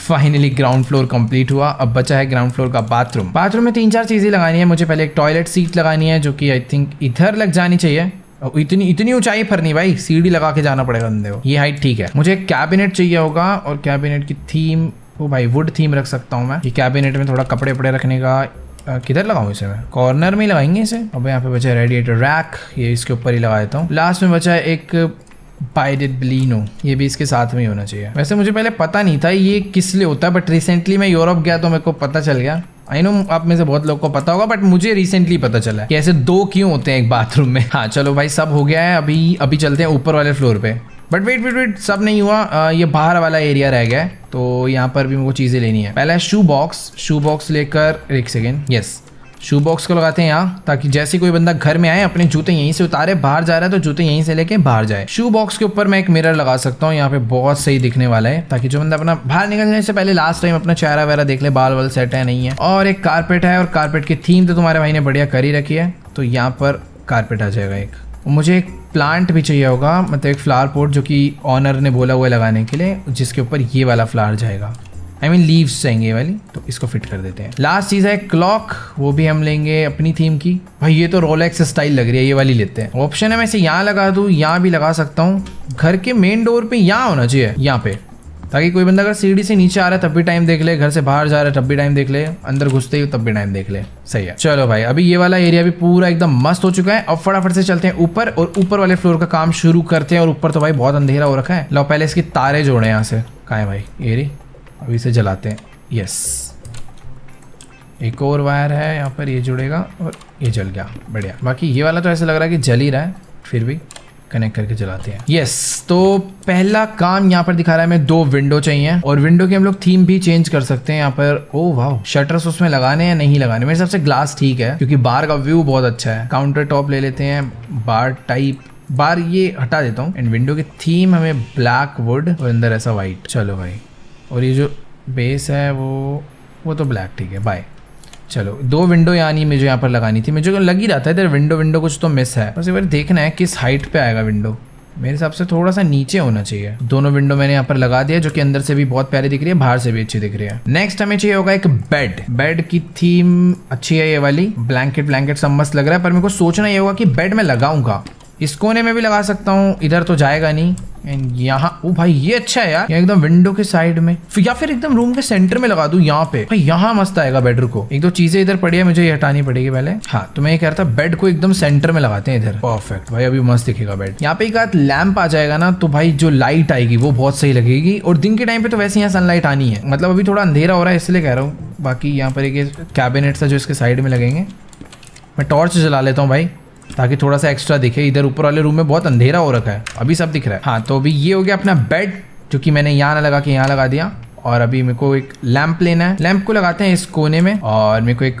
फाइनली ग्राउंड फ्लोर कंप्लीट हुआ। अब बचा है ग्राउंड फ्लोर का बाथरूम बाथरूम में तीन चार चीज़ें लगानी है। मुझे पहले एक टॉयलेट सीट लगानी है, जो कि आई थिंक इधर लग जानी चाहिए। इतनी इतनी ऊंचाई पर नहीं भाई, सीढ़ी लगा के जाना पड़ेगा बंदे को ये हाइट ठीक है। मुझे एक कैबिनेट चाहिए होगा, और कैबिनेट की थीम ओ भाई वुड थीम रख सकता हूँ मैं। ये कैबिनेट में थोड़ा कपड़े वपड़े रखने का किधर लगाऊँ इसे मैं? कॉर्नर में ही लगाएँगे इसे? अब यहाँ पे बचा है रेडिएटर रैक ये इसके ऊपर ही लगा देता हूँ। लास्ट में बचा है एक पाइडेड ब्लीनो ये भी इसके साथ में ही होना चाहिए। वैसे मुझे पहले पता नहीं था ये किस लिए होता है बट रिसेंटली मैं यूरोप गया तो मेरे को पता चल गया। आई नो आप में से बहुत लोग को पता होगा बट मुझे रिसेंटली पता चला है। कि ऐसे दो क्यों होते हैं एक बाथरूम में? हाँ चलो भाई, सब हो गया है। अभी अभी चलते हैं ऊपर वाले फ्लोर पे। बट वेट वेट वेट सब नहीं हुआ। आ, ये बाहर वाला एरिया रह गया है। तो यहाँ पर भी को चीज़ें लेनी है। पहला है शू बॉक्स शू बॉक्स लेकर एक सेकेंड यस शू बॉक्स को लगाते हैं यहाँ ताकि जैसे कोई बंदा घर में आए अपने जूते यहीं से उतारे बाहर जा रहा है तो जूते यहीं से लेके बाहर जाए। शू बॉक्स के ऊपर मैं एक मिरर लगा सकता हूँ। यहाँ पे बहुत सही दिखने वाला है ताकि जो बंदा अपना बाहर निकलने से पहले लास्ट टाइम अपना चेहरा वगैरह देख ले बाल वाल सेट है नहीं है। और एक कारपेट है और कारपेट की थीम तो तुम्हारे भाई ने बढ़िया करी रखी है। तो यहाँ पर कारपेट आ जाएगा एक। मुझे एक प्लांट भी चाहिए होगा मतलब एक फ्लावर पोर्ट जो कि ऑनर ने बोला हुआ लगाने के लिए, जिसके ऊपर ये वाला फ्लावर जाएगा। आई मीन लीव्स चाहिए वाली तो इसको फिट कर देते हैं। लास्ट चीज़ है क्लॉक वो भी हम लेंगे अपनी थीम की। भाई ये तो रोलेक्स स्टाइल लग रही है, ये वाली लेते हैं। ऑप्शन है मैं इसे यहाँ लगा दूँ, यहाँ भी लगा सकता हूँ। घर के मेन डोर पे यहाँ होना चाहिए, यहाँ पे। ताकि कोई बंदा अगर सीढ़ी से नीचे आ रहा है, तब भी टाइम देख ले, घर से बाहर जा रहा है, तब भी टाइम देख ले, अंदर घुसते ही तब भी टाइम देख ले। सही है। चलो भाई, अभी ये वाला एरिया भी पूरा एकदम मस्त हो चुका है। अब फटाफट से चलते हैं ऊपर और ऊपर वाले फ्लोर का काम शुरू करते हैं और ऊपर तो भाई बहुत अंधेरा हो रखा है। लो पहले इसकी तारे जोड़े यहाँ से। कहा है भाई? ये अभी इसे जलाते हैं। यस एक और वायर है यहाँ पर, ये जुड़ेगा और ये जल गया। बढ़िया। बाकी ये वाला तो ऐसा लग रहा है कि जल ही रहा है, फिर भी। कनेक्ट करके चलाते हैं। यस yes, तो पहला काम यहाँ पर दिखा रहा है हमें दो विंडो चाहिए। और विंडो की हम लोग थीम भी चेंज कर सकते हैं यहाँ पर। ओ वाह शटर्स उसमें लगाने या नहीं लगाने। मेरे हिसाब से ग्लास ठीक है क्योंकि बार का व्यू बहुत अच्छा है। काउंटर टॉप ले लेते हैं बार टाइप बार ये हटा देता हूँ। एंड विंडो की थीम हमें ब्लैक वुड और अंदर ऐसा वाइट चलो भाई। और ये जो बेस है वो वो तो ब्लैक ठीक है। बाय चलो, दो विंडो यानी मुझे यहाँ पर लगानी थी। मुझे लग ही रहा था, इधर विंडो विंडो कुछ तो मिस है। बस एक बार देखना है किस हाइट पे आएगा विंडो मेरे हिसाब से थोड़ा सा नीचे होना चाहिए। दोनों विंडो मैंने यहाँ पर लगा दिया, जो कि अंदर से भी बहुत प्यारी दिख रही है, बाहर से भी अच्छी दिख रही है। नेक्स्ट हमें चाहिए होगा एक बेड बेड की थीम अच्छी है ये वाली। ब्लैंकेट ब्लैंकेट सब मस्त लग रहा है, पर मेरे को सोचना ये होगा कि बेड में लगाऊँगा। इस कोने में भी लगा सकता हूँ। इधर तो जाएगा नहीं। एंड यहाँ ओ भाई, ये अच्छा है यार। एकदम विंडो के साइड में। या फिर एकदम रूम के सेंटर में लगा दू, यहाँ पे। भाई, यहाँ मस्त आएगा बेडरूम को एक दो चीज़ें इधर पड़ी है, मुझे ये हटानी पड़ेगी पहले। हाँ तो मैं ये कह रहा था बेड को एकदम सेंटर में लगाते हैं इधर। परफेक्ट भाई, अभी मस्त दिखेगा बेड यहाँ पे एक आध लैम्प आ जाएगा ना तो भाई, जो लाइट आएगी, वो बहुत सही लगेगी। और दिन के टाइम पे तो वैसे यहाँ सनलाइट आनी है। मतलब अभी थोड़ा अंधेरा हो रहा है, इसलिए कह रहा हूँ। बाकी यहाँ पर एक कैबिनेट था जो इसके साइड में लगेंगे। मैं टॉर्च जला लेता हूँ भाई। ताकि थोड़ा सा एक्स्ट्रा दिखे। इधर ऊपर वाले रूम में बहुत अंधेरा हो रखा है। अभी सब दिख रहा है। हाँ तो अभी ये हो गया अपना बेड जो कि मैंने यहाँ ना लगा के यहाँ लगा दिया। और अभी मेरे को एक लैंप लेना है। लैंप को लगाते हैं इस कोने में। और मेरे को एक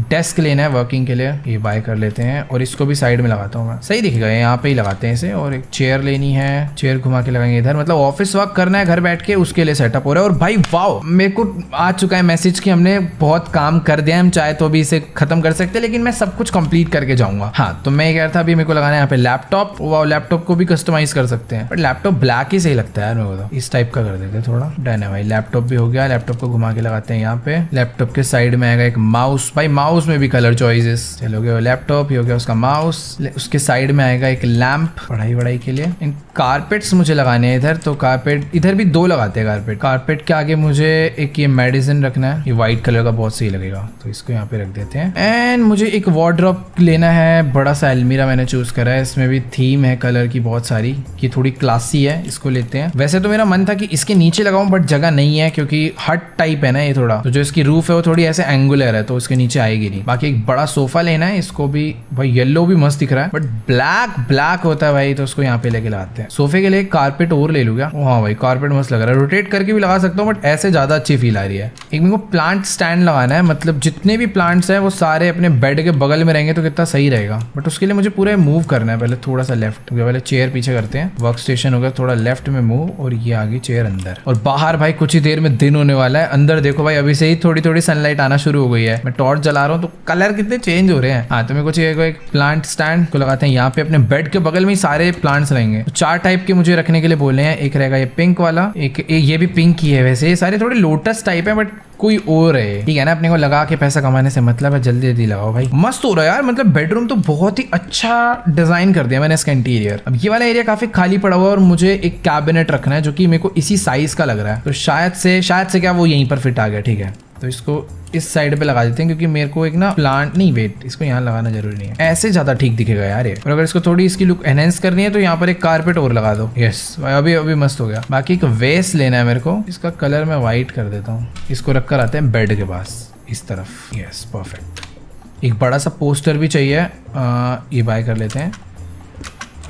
डेस्क लेना है वर्किंग के लिए ये बाय कर लेते हैं और इसको भी साइड में लगाता हूँ मैं। सही दिखेगा, यहाँ पे ही लगाते हैं इसे और एक चेयर लेनी है चेयर घुमा के लगाएँगे इधर। मतलब ऑफ़िस वर्क करना है, घर बैठ के उसके लिए सेटअप हो रहा है और भाई वाओ मेरे को आ चुका है मैसेज कि हमने बहुत काम कर दिया हम चाहे तो अभी इसे खत्म कर सकते लेकिन मैं सब कुछ कंप्लीट करके जाऊँगा। हाँ तो मैं कह रहा था, अभी मेरे को लगाना है यहाँ पे लैपटॉप वाओ लैपटॉप को भी कस्टमाइज कर सकते हैं। बट लैपटॉप ब्लैक ही सही लगता है यार मेरे को तो। इस टाइप का कर देते थोड़ा। डन है भाई लैपटॉप भी हो गया लैपटॉप को घुमा के लगाते हैं यहाँ पे। लैपटॉप के साइड में आएगा एक माउस भाई माउस में भी कलर चॉइसेस चलो गया लैपटॉप ये हो गया उसका माउस उसके साइड में आएगा एक लैंप पढ़ाई वढ़ाई के लिए. इन कारपेट्स मुझे लगाने हैं इधर तो कारपेट इधर भी दो लगाते हैं कारपेट कारपेट के आगे मुझे एक ये मेडिसिन रखना है. ये व्हाइट कलर का बहुत सही लगेगा. तो इसको यहाँ पे रख देते हैं. एंड मुझे एक वार्ड्रॉप लेना है. बड़ा सा एलमीरा मैंने चूज़ करा है. इसमें भी थीम है कलर की बहुत सारी. ये थोड़ी क्लासी है. इसको लेते हैं. वैसे तो मेरा मन था कि इसके नीचे लगाऊँ बट जगह नहीं है, क्योंकि हट टाइप है ना ये थोड़ा. तो जो इसकी रूफ है वो थोड़ी ऐसे एंगुलर है तो उसके नीचे आएगी नहीं। बाकी एक बड़ा सोफा लेना है, इसको भी, भाई येलो भी मस्त दिख रहा है बट ब्लैक ब्लैक होता है भाई तो उसको यहाँ पे लेके लाते हैं। सोफे के लिए कारपेट और ले लूँगा हाँ भाई कारपेट मस्त लग रहा है। रोटेट करके भी लगा सकता हूँ बट ऐसे ज़्यादा अच्छी फील आ रही है। एक मेरे को प्लांट स्टैंड लगाना है मतलब जितने भी प्लांट्स हैं, वो सारे अपने बेड के बगल में रहेंगे तो कितना सही रहेगा। बट उसके लिए मुझे पूरे मूव करना है, पहले थोड़ा सा लेफ़्ट पहले चेयर पीछे करते हैं। वर्क स्टेशन होगा थोड़ा लेफ़्ट में मूव और ये आगे चेयर अंदर। और बाहर भाई कुछ ही देर में दिन होने वाला है, अंदर देखो भाई, अभी से ही थोड़ी थोड़ी सनलाइट आना शुरू हो गई है। मैं टॉर्च जला रहा हूँ तो कलर कितने चेंज हो रहे हैं? हाँ तो मेरे को चाहिए एक प्लांट स्टैंड को लगाते हैं। यहाँ पे अपने बेड के बगल में ही सारे प्लांट्स रहेंगे। तो चार टाइप के मुझे रखने के लिए बोले हैं। एक रहेगा ये पिंक वाला एक, एक ये भी पिंक ही है वैसे। ये सारे थोड़े लोटस टाइप है बट कोई और है। ठीक है ना अपने को लगा के पैसा कमाने से मतलब है जल्दी जल्दी लगाओ भाई। मस्त हो रहा है यार मतलब बेडरूम तो बहुत ही अच्छा डिज़ाइन कर दिया मैंने इसका इंटीरियर अब ये वाला एरिया काफ़ी खाली पड़ा हुआ है और मुझे एक कैबिनेट रखना है जो कि मेरे को इसी साइज़ का लग रहा है। तो शायद से शायद से क्या वो यहीं पर फिट आ गया ठीक है। तो इसको इस साइड पे लगा देते हैं क्योंकि मेरे को एक ना प्लांट नहीं वेट इसको यहाँ लगाना ज़रूरी नहीं है। ऐसे ज़्यादा ठीक दिखेगा यार ये। और अगर इसको थोड़ी इसकी लुक एनहेंस करनी है तो यहाँ पर एक कारपेट और लगा दो। यस अभी अभी मस्त हो गया। बाकी एक वेस्ट लेना है मेरे को। इसका कलर मैं व्हाइट कर देता हूँ। इसको रख कर आते हैं बेड के पास इस तरफ़। यस परफेक्ट एक बड़ा सा पोस्टर भी चाहिए। आ, ये बाय कर लेते हैं।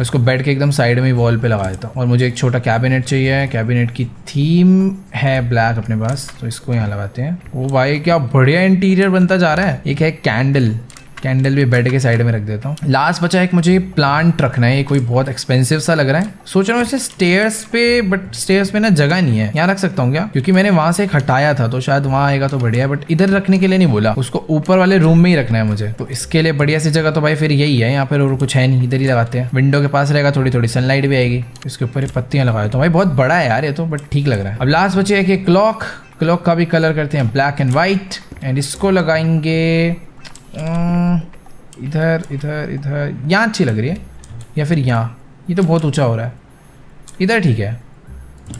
इसको बेड के एकदम साइड में वॉल पे लगा देता हूँ। और मुझे एक छोटा कैबिनेट चाहिए कैबिनेट की थीम है ब्लैक अपने पास। तो इसको यहाँ लगाते हैं। वो भाई, क्या बढ़िया इंटीरियर बनता जा रहा है। एक है कैंडल कैंडल भी बेड के साइड में रख देता हूँ। लास्ट बचा एक मुझे प्लांट रखना है, ये कोई बहुत एक्सपेंसिव सा लग रहा है। सोच रहा हूँ इसे स्टेयर्स पे बट स्टेयर्स पे ना जगह नहीं है। यहाँ रख सकता हूँ क्या? क्योंकि मैंने वहाँ से एक हटाया था तो शायद वहाँ आएगा तो बढ़िया बट इधर रखने के लिए नहीं बोला। उसको ऊपर वाले रूम में ही रखना है मुझे। तो इसके लिए बढ़िया सी जगह तो भाई फिर यही है, यहाँ पर और कुछ है नहीं, इधर ही लगाते हैं। विंडो के पास रहेगा थोड़ी थोड़ी सनलाइट भी आएगी। इसके ऊपर पत्तियाँ लगा देता हूँ। भाई बहुत बड़ा है यार ये तो बट ठीक लग रहा है। अब लास्ट बचे एक क्लॉक क्लॉक का भी कलर करते हैं ब्लैक एंड व्हाइट एंड इसको लगाएँगे इधर इधर इधर। यहाँ अच्छी लग रही है। या फिर यहाँ। ये तो बहुत ऊँचा हो रहा है। इधर ठीक है।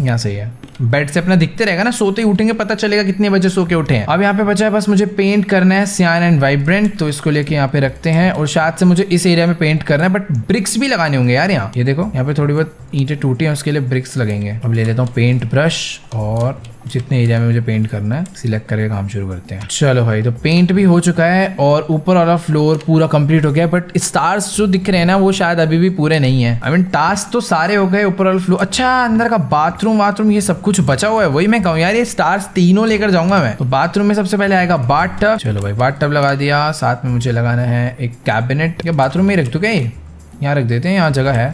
यहाँ सही है। बेड से अपना दिखते रहेगा ना। सोते ही उठेंगे, पता चलेगा कितने बजे सो के उठे हैं। अब यहाँ पे बचा है, बस मुझे पेंट करना है सियान एंड वाइब्रेंट तो इसको लेके यहाँ पे रखते हैं। और शायद से मुझे इस एरिया में पेंट करना है बट ब्रिक्स भी लगाने होंगे यार यहाँ। ये देखो, यहाँ पे थोड़ी बहुत ईंटें टूटी हैं, उसके लिए ब्रिक्स लगेंगे। अब ले लेता हूँ पेंट ब्रश और जितने एरिया में मुझे पेंट करना है सिलेक्ट करके काम शुरू करते हैं। चलो भाई तो पेंट भी हो चुका है और ऊपर वाला फ्लोर पूरा कंप्लीट हो गया बट स्टार्स जो दिख रहे हैं ना, वो शायद अभी भी पूरे नहीं है। आई मीन टास्क तो सारे हो गए, ऊपर वाला फ्लोर अच्छा अंदर का बाथरूम वाथरूम ये सब कुछ बचा हुआ है, वही मैं कहूँ, यार ये स्टार्स तीनों लेकर जाऊँगा मैं। तो बाथरूम में सबसे पहले आएगा बाट टब चलो भाई बाट टब लगा दिया, साथ में मुझे लगाना है एक कैबिनेट बाथरूम में रख दू क्या यहाँ रख देते हैं, यहाँ जगह है।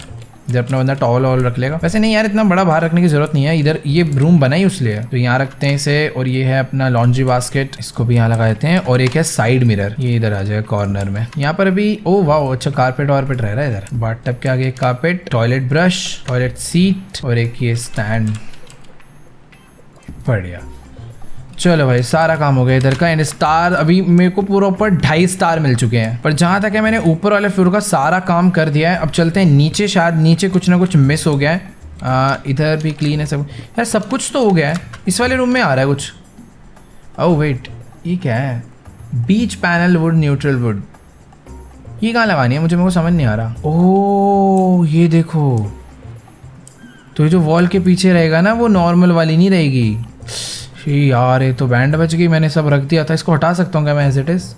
इधर अपना बंदा टॉवल वॉल रख लेगा। वैसे नहीं यार, इतना बड़ा बाहर रखने की ज़रूरत नहीं है। इधर ये रूम बना ही उसलिए। तो यहाँ रखते हैं इसे और ये है अपना लॉन्ड्री बास्केट इसको भी यहाँ लगा देते हैं और एक है साइड मिरर ये इधर आ जाएगा कॉर्नर में। यहाँ पर अभी ओ वाह अच्छा कारपेट वारपेट रह रहा है इधर। बाट टप के आगे एक carpet toilet brush toilet seat और एक ये स्टैंड बढ़िया। चलो भाई, सारा काम हो गया इधर का एंड स्टार अभी मेरे को पूरा ऊपर ढाई स्टार मिल चुके हैं। पर जहाँ तक है, मैंने ऊपर वाले फ्लोर का सारा काम कर दिया है। अब चलते हैं नीचे, शायद नीचे कुछ ना कुछ मिस हो गया है। इधर भी क्लीन है सब। यार, सब कुछ तो हो गया है। इस वाले रूम में आ रहा है कुछ। ओ वेट ये क्या है? Beech panel wood neutral wood ये कहाँ लगानी है? मुझे, मेरे को समझ नहीं आ रहा। ओ ये देखो। तो ये जो वॉल के पीछे रहेगा ना, वो नॉर्मल वाली नहीं रहेगी। शी यार, ये तो बैंड बच गई, मैंने सब रख दिया था, इसको हटा सकता हूँ क्या मैं एज इट इज़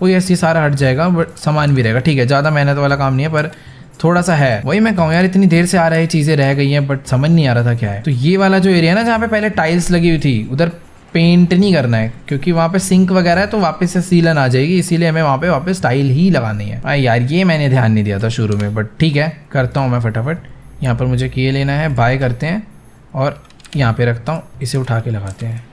वो ऐसे सारा हट जाएगा बट सामान भी रहेगा। ठीक है, ज़्यादा मेहनत वाला काम नहीं है, पर थोड़ा सा है। वही मैं कहूँ यार, इतनी देर से आ रही चीज़ें रह गई हैं बट समझ नहीं आ रहा था क्या है। तो ये वाला जो एरिया ना, जहाँ पे पहले टाइल्स लगी हुई थी, उधर पेंट नहीं करना है, क्योंकि वहाँ पे सिंक वगैरह है तो वापस से सीलन आ जाएगी, इसीलिए हमें वहाँ पे वापस टाइल ही लगानी है। आ यार, ये मैंने ध्यान नहीं दिया था शुरू में बट ठीक है, करता हूँ मैं फटाफट। यहाँ पर मुझे किए लेना है बाय करते हैं, और यहाँ पे रखता हूँ, इसे उठा के लगाते हैं।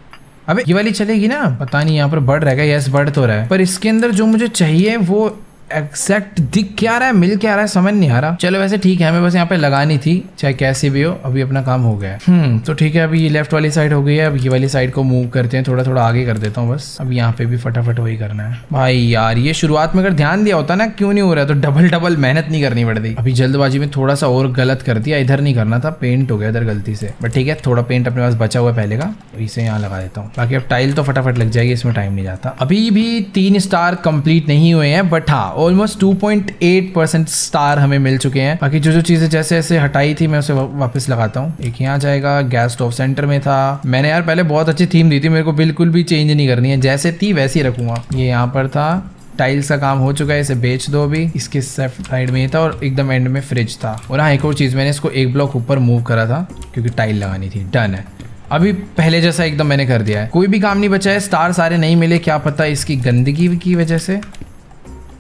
अबे, ये वाली चलेगी ना? पता नहीं, यहाँ पर बर्ड रहेगा यस बर्ड तो रहा है। पर इसके अंदर जो मुझे चाहिए, वो एग्जैक्ट दिख क्या रहा है, मिल क्या रहा है, समझ नहीं आ रहा। चलो वैसे ठीक है, हमें बस यहाँ पे लगानी थी, चाहे कैसे भी हो, अभी अपना काम हो गया हम्म तो ठीक है, अभी ये लेफ़्ट वाली साइड हो गई है, अब ये वाली साइड को मूव करते हैं थोड़ा थोड़ा आगे कर देता हूँ बस। अब यहाँ पे भी फटाफट वही करना है। भाई यार, ये शुरुआत में अगर ध्यान दिया होता ना, क्यों नहीं हो रहा? तो डबल डबल मेहनत नहीं करनी पड़ती। अभी जल्दबाजी में थोड़ा सा और गलत कर दिया, इधर नहीं करना था पेंट हो गया इधर गलती से। बट ठीक है, थोड़ा पेंट अपने पास बचा हुआ है पहले का इसे यहाँ लगा देता हूँ। बाकी अब टाइल तो फटाफट लग जाएगी, इसमें टाइम नहीं जाता। अभी भी तीन स्टार कंप्लीट नहीं हुए हैं बट हाँ ऑलमोस्ट टू 0.8 परसेंट स्टार हमें मिल चुके हैं। बाकी जो जो चीज़ें जैसे जैसे हटाई थी, मैं उसे वापस लगाता हूँ। एक यहाँ जाएगा गैस स्टोव सेंटर में था। मैंने यार पहले बहुत अच्छी थीम दी थी, मेरे को बिल्कुल भी चेंज नहीं करनी है। जैसे थी वैसे ही रखूँगा। ये यहाँ पर था। टाइल्स का काम हो चुका है, इसे बेच दो अभी। इसके साइड में ही था और एकदम एंड में फ्रिज था। और हाँ एक और चीज़, मैंने इसको एक ब्लॉक ऊपर मूव करा था, क्योंकि टाइल लगानी थी। डन है। अभी पहले जैसा एकदम मैंने कर दिया है। कोई भी काम नहीं बचा है। स्टार सारे नहीं मिले, क्या पता इसकी गंदगी की वजह से।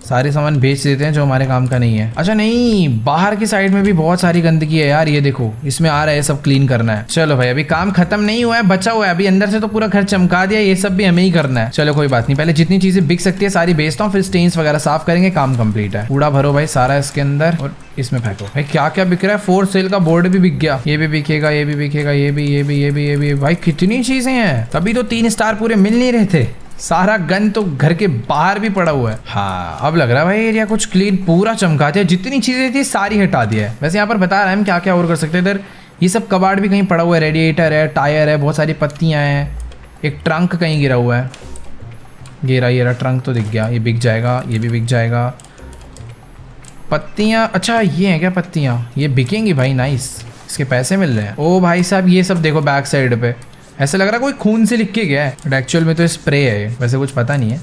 सारे सामान बेच देते हैं जो हमारे काम का नहीं है। अच्छा नहीं, बाहर की साइड में भी बहुत सारी गंदगी है यार, ये देखो। इसमें आ रहा है सब क्लीन करना है। चलो भाई, अभी काम खत्म नहीं हुआ है, बचा हुआ है। अभी अंदर से तो पूरा घर चमका दिया ये सब भी हमें ही करना है। चलो, कोई बात नहीं। पहले जितनी चीज़ें बिक सकती है, सारी बेचता हूँ, फिर स्टेन्स वगैरह साफ़ करेंगे, काम कंप्लीट है। कूड़ा भरो भाई सारा इसके अंदर और इसमें फेंको। भाई क्या क्या बिक रहा है? फोर सेल का बोर्ड भी बिक गया। ये भी बिकेगा, ये भी बिकेगा, ये भी ये भी ये भी ये भी भाई, कितनी चीज़ें हैं? तभी तो तीन स्टार पूरे मिल नहीं रहे थे। सारा गन तो घर के बाहर भी पड़ा हुआ है। हाँ। अब लग रहा है भाई एरिया कुछ क्लीन पूरा चमका दिया जितनी चीज़ें थी सारी हटा दिया है। वैसे यहाँ पर बता रहे हैं हम क्या क्या और कर सकते हैं। इधर ये सब कबाड़ भी कहीं पड़ा हुआ है। रेडिएटर है टायर है बहुत सारी पत्तियाँ हैं। एक ट्रंक कहीं गिरा हुआ है। गिरा ये ट्रंक तो दिख गया। ये बिक जाएगा ये भी बिक जाएगा। पत्तियाँ अच्छा ये हैं क्या पत्तियाँ? ये बिकेंगी भाई नाइस इसके पैसे मिल रहे हैं। ओ भाई साहब ये सब देखो बैक साइड पे। ऐसा लग रहा है कोई खून से लिख के गया है। बट एक्चुअल में तो स्प्रे है वैसे कुछ पता नहीं है।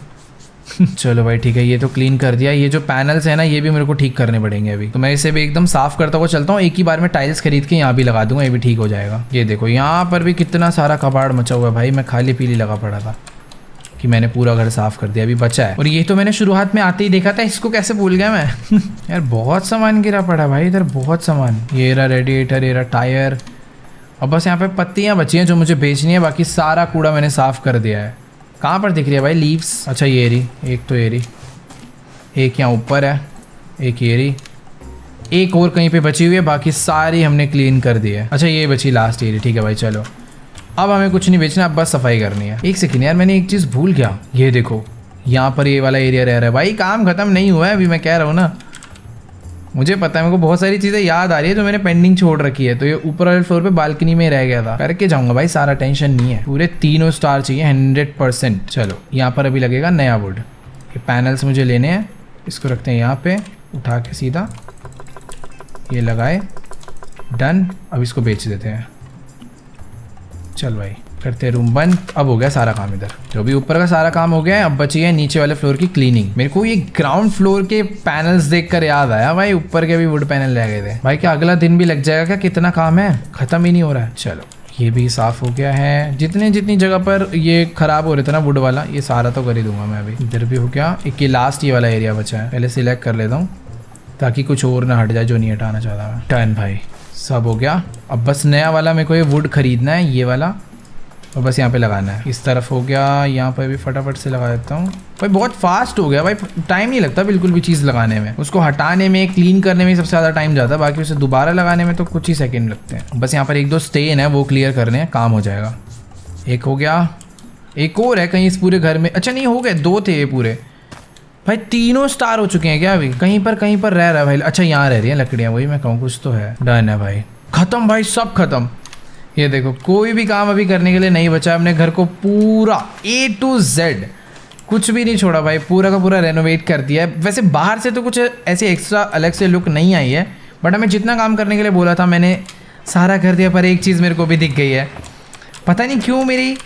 चलो भाई, ठीक है, ये तो क्लीन कर दिया। ये जो पैनल्स है ना, ये भी मेरे को ठीक करने पड़ेंगे अभी। तो मैं इसे भी एकदम साफ़ करता हुआ चलता हूँ। एक ही बार में टाइल्स खरीद के यहाँ भी लगा दूँगा, ये भी ठीक हो जाएगा। ये देखो, यहाँ पर भी कितना सारा कबाड़ मचा हुआ है भाई। मैं खाली पीली लगा पड़ा था कि मैंने पूरा घर साफ़ कर दिया, अभी बचा है। और ये तो मैंने शुरुआत में आते ही देखा था, इसको कैसे भूल गया मैं? यार, बहुत सामान गिरा पड़ा भाई, इधर बहुत सामान। ये रेडिएटर ये टायर अब बस यहाँ पे पत्तियाँ बची हैं जो मुझे बेचनी है, बाकी सारा कूड़ा मैंने साफ़ कर दिया है। कहाँ पर दिख रही है भाई? लीव्स अच्छा ये रही, एक तो रही। एक यहाँ ऊपर है, एक रही। एक और कहीं पे बची हुई है, बाकी सारी हमने क्लीन कर दी है। अच्छा ये बची लास्ट एरी ठीक है भाई, चलो। अब हमें कुछ नहीं बेचना, अब बस सफ़ाई करनी है। एक सेकेंड यार, मैंने एक चीज़ भूल गया। ये देखो, यहाँ पर ये वाला एरिया रह रहा है। भाई, काम खत्म नहीं हुआ है, अभी मैं कह रहा हूँ ना। मुझे पता है, मेरे को बहुत सारी चीज़ें याद आ रही है जो मैंने पेंडिंग छोड़ रखी है। तो ये ऊपर वाले फ्लोर पे बालकनी में रह गया था। करके जाऊँगा भाई, सारा टेंशन नहीं है। पूरे तीनों स्टार चाहिए हंड्रेड परसेंट चलो, यहाँ पर अभी लगेगा नया वुड ये पैनल्स मुझे लेने हैं। इसको रखते हैं यहाँ पे। उठा के सीधा ये लगाए। डन अब इसको बेच देते हैं। चल भाई। करते हैं रूम बंद अब हो गया सारा काम इधर। जो भी ऊपर का सारा काम हो गया है, अब बची है नीचे वाले फ्लोर की क्लीनिंग मेरे को ये ग्राउंड फ्लोर के पैनल्स देखकर याद आया, भाई, ऊपर के भी वुड पैनल रह गए थे। भाई, क्या अगला दिन भी लग जाएगा क्या? कितना काम है? खत्म ही नहीं हो रहा है। चलो, ये भी साफ़ हो गया है। जितने जितनी जगह पर ये खराब हो रहे थे ना वुड वाला, ये सारा तो कर ही दूँगा मैं अभी। इधर भी हो गया। एक ये लास्ट ये वाला एरिया बचा है। पहले सिलेक्ट कर लेता हूँ, ताकि कुछ और ना हट जाए जो नहीं हटाना चाहता मैं। टर्न भाई। सब हो गया। अब बस नया वाला मेरे को ये वुड खरीदना है, ये वाला। और बस यहाँ पे लगाना है। इस तरफ़ हो गया, यहाँ पर भी फटाफट से लगा देता हूँ। भाई, बहुत फास्ट हो गया। भाई टाइम नहीं लगता बिल्कुल भी चीज़ लगाने में। उसको हटाने में क्लीन करने में सबसे ज़्यादा टाइम जाता है। बाकी उसे दोबारा लगाने में तो कुछ ही सेकेंड लगते हैं। बस यहाँ पर एक दो स्टेन है, वो क्लियर करने काम हो जाएगा। एक हो गया। एक और है, कहीं इस पूरे घर में अच्छा नहीं, हो गए। दो थे ये पूरे। भाई, तीनों स्टार हो चुके हैं क्या अभी? कहीं पर कहीं पर रह रहा है भाई। अच्छा यहाँ रह रही है लकड़ियाँ, वही मैं कहूँ, कुछ तो है। डन है भाई। खत्म भाई, सब खत्म। ये देखो, कोई भी काम अभी करने के लिए नहीं बचा, हमने घर को पूरा ए टू जेड कुछ भी नहीं छोड़ा भाई, पूरा का पूरा रेनोवेट कर दिया है। वैसे बाहर से तो कुछ ऐसे एक्स्ट्रा अलग से लुक नहीं आई है बट हमें जितना काम करने के लिए बोला था, मैंने सारा कर दिया, पर एक चीज़ मेरे को भी दिख गई है। पता नहीं क्यों मेरी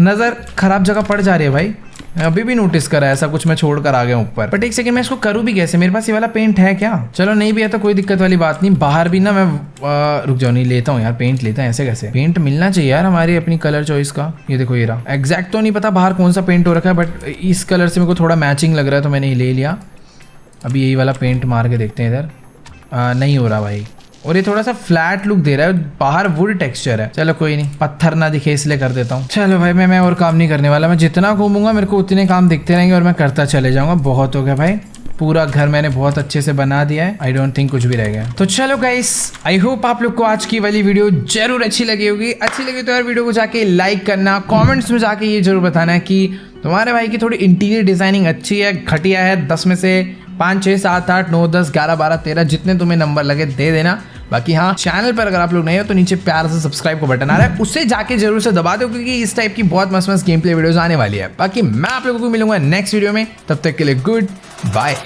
नज़र ख़राब जगह पड़ जा रही है भाई। अभी भी नोटिस करा ऐसा कुछ मैं छोड़ कर आ गया ऊपर। बट एक सेकंड मैं इसको करूँ भी कैसे? मेरे पास ये वाला पेंट है क्या? चलो नहीं भी है तो कोई दिक्कत वाली बात नहीं। बाहर भी ना मैं आ, रुक जाओ नहीं लेता हूँ यार पेंट लेता है ऐसे कैसे? पेंट मिलना चाहिए यार हमारी अपनी कलर चॉइस का। ये देखो ये रहा। एग्जैक्ट तो नहीं पता बाहर कौन सा पेंट हो रखा है बट इस कलर से मेरे को थोड़ा मैचिंग लग रहा है तो मैंने ये ले लिया। अभी यही वाला पेंट मार के देखते हैं इधर। नहीं हो रहा भाई। और ये थोड़ा सा फ्लैट लुक दे रहा है, बाहर वुड टेक्सचर है। चलो कोई नहीं, पत्थर ना दिखे, इसलिए कर देता हूँ। चलो भाई, मैं मैं और काम नहीं करने वाला। मैं जितना घूमूँगा, मेरे को उतने काम दिखते रहेंगे और मैं करता चले जाऊँगा। बहुत हो गया भाई। पूरा घर मैंने बहुत अच्छे से बना दिया है। आई डोंट थिंक कुछ भी रह गया। तो चलो गाइस आई होप आप लोग को आज की वाली वीडियो ज़रूर अच्छी लगी होगी। अच्छी लगी तो यार वीडियो को जाके लाइक करना कमेंट्स में जाके ये ज़रूर बताना कि तुम्हारे भाई की थोड़ी इंटीरियर डिज़ाइनिंग अच्छी है, घटिया है, दस में से पाँच, छः, सात, आठ, नौ, दस, ग्यारह, बारह, तेरह, जितने तुम्हें नंबर लगे दे देना। बाकी हाँ चैनल पर अगर आप लोग नए हो तो नीचे प्यार से सब्सक्राइब का बटन आ रहा है। उसे जाके ज़रूर से दबा दो, क्योंकि इस टाइप की बहुत मस्त मस्त गेम प्ले वीडियोज़ आने वाली है। बाकी मैं आप लोगों को मिलूँगा नेक्स्ट वीडियो में। तब तक के लिए गुड बाय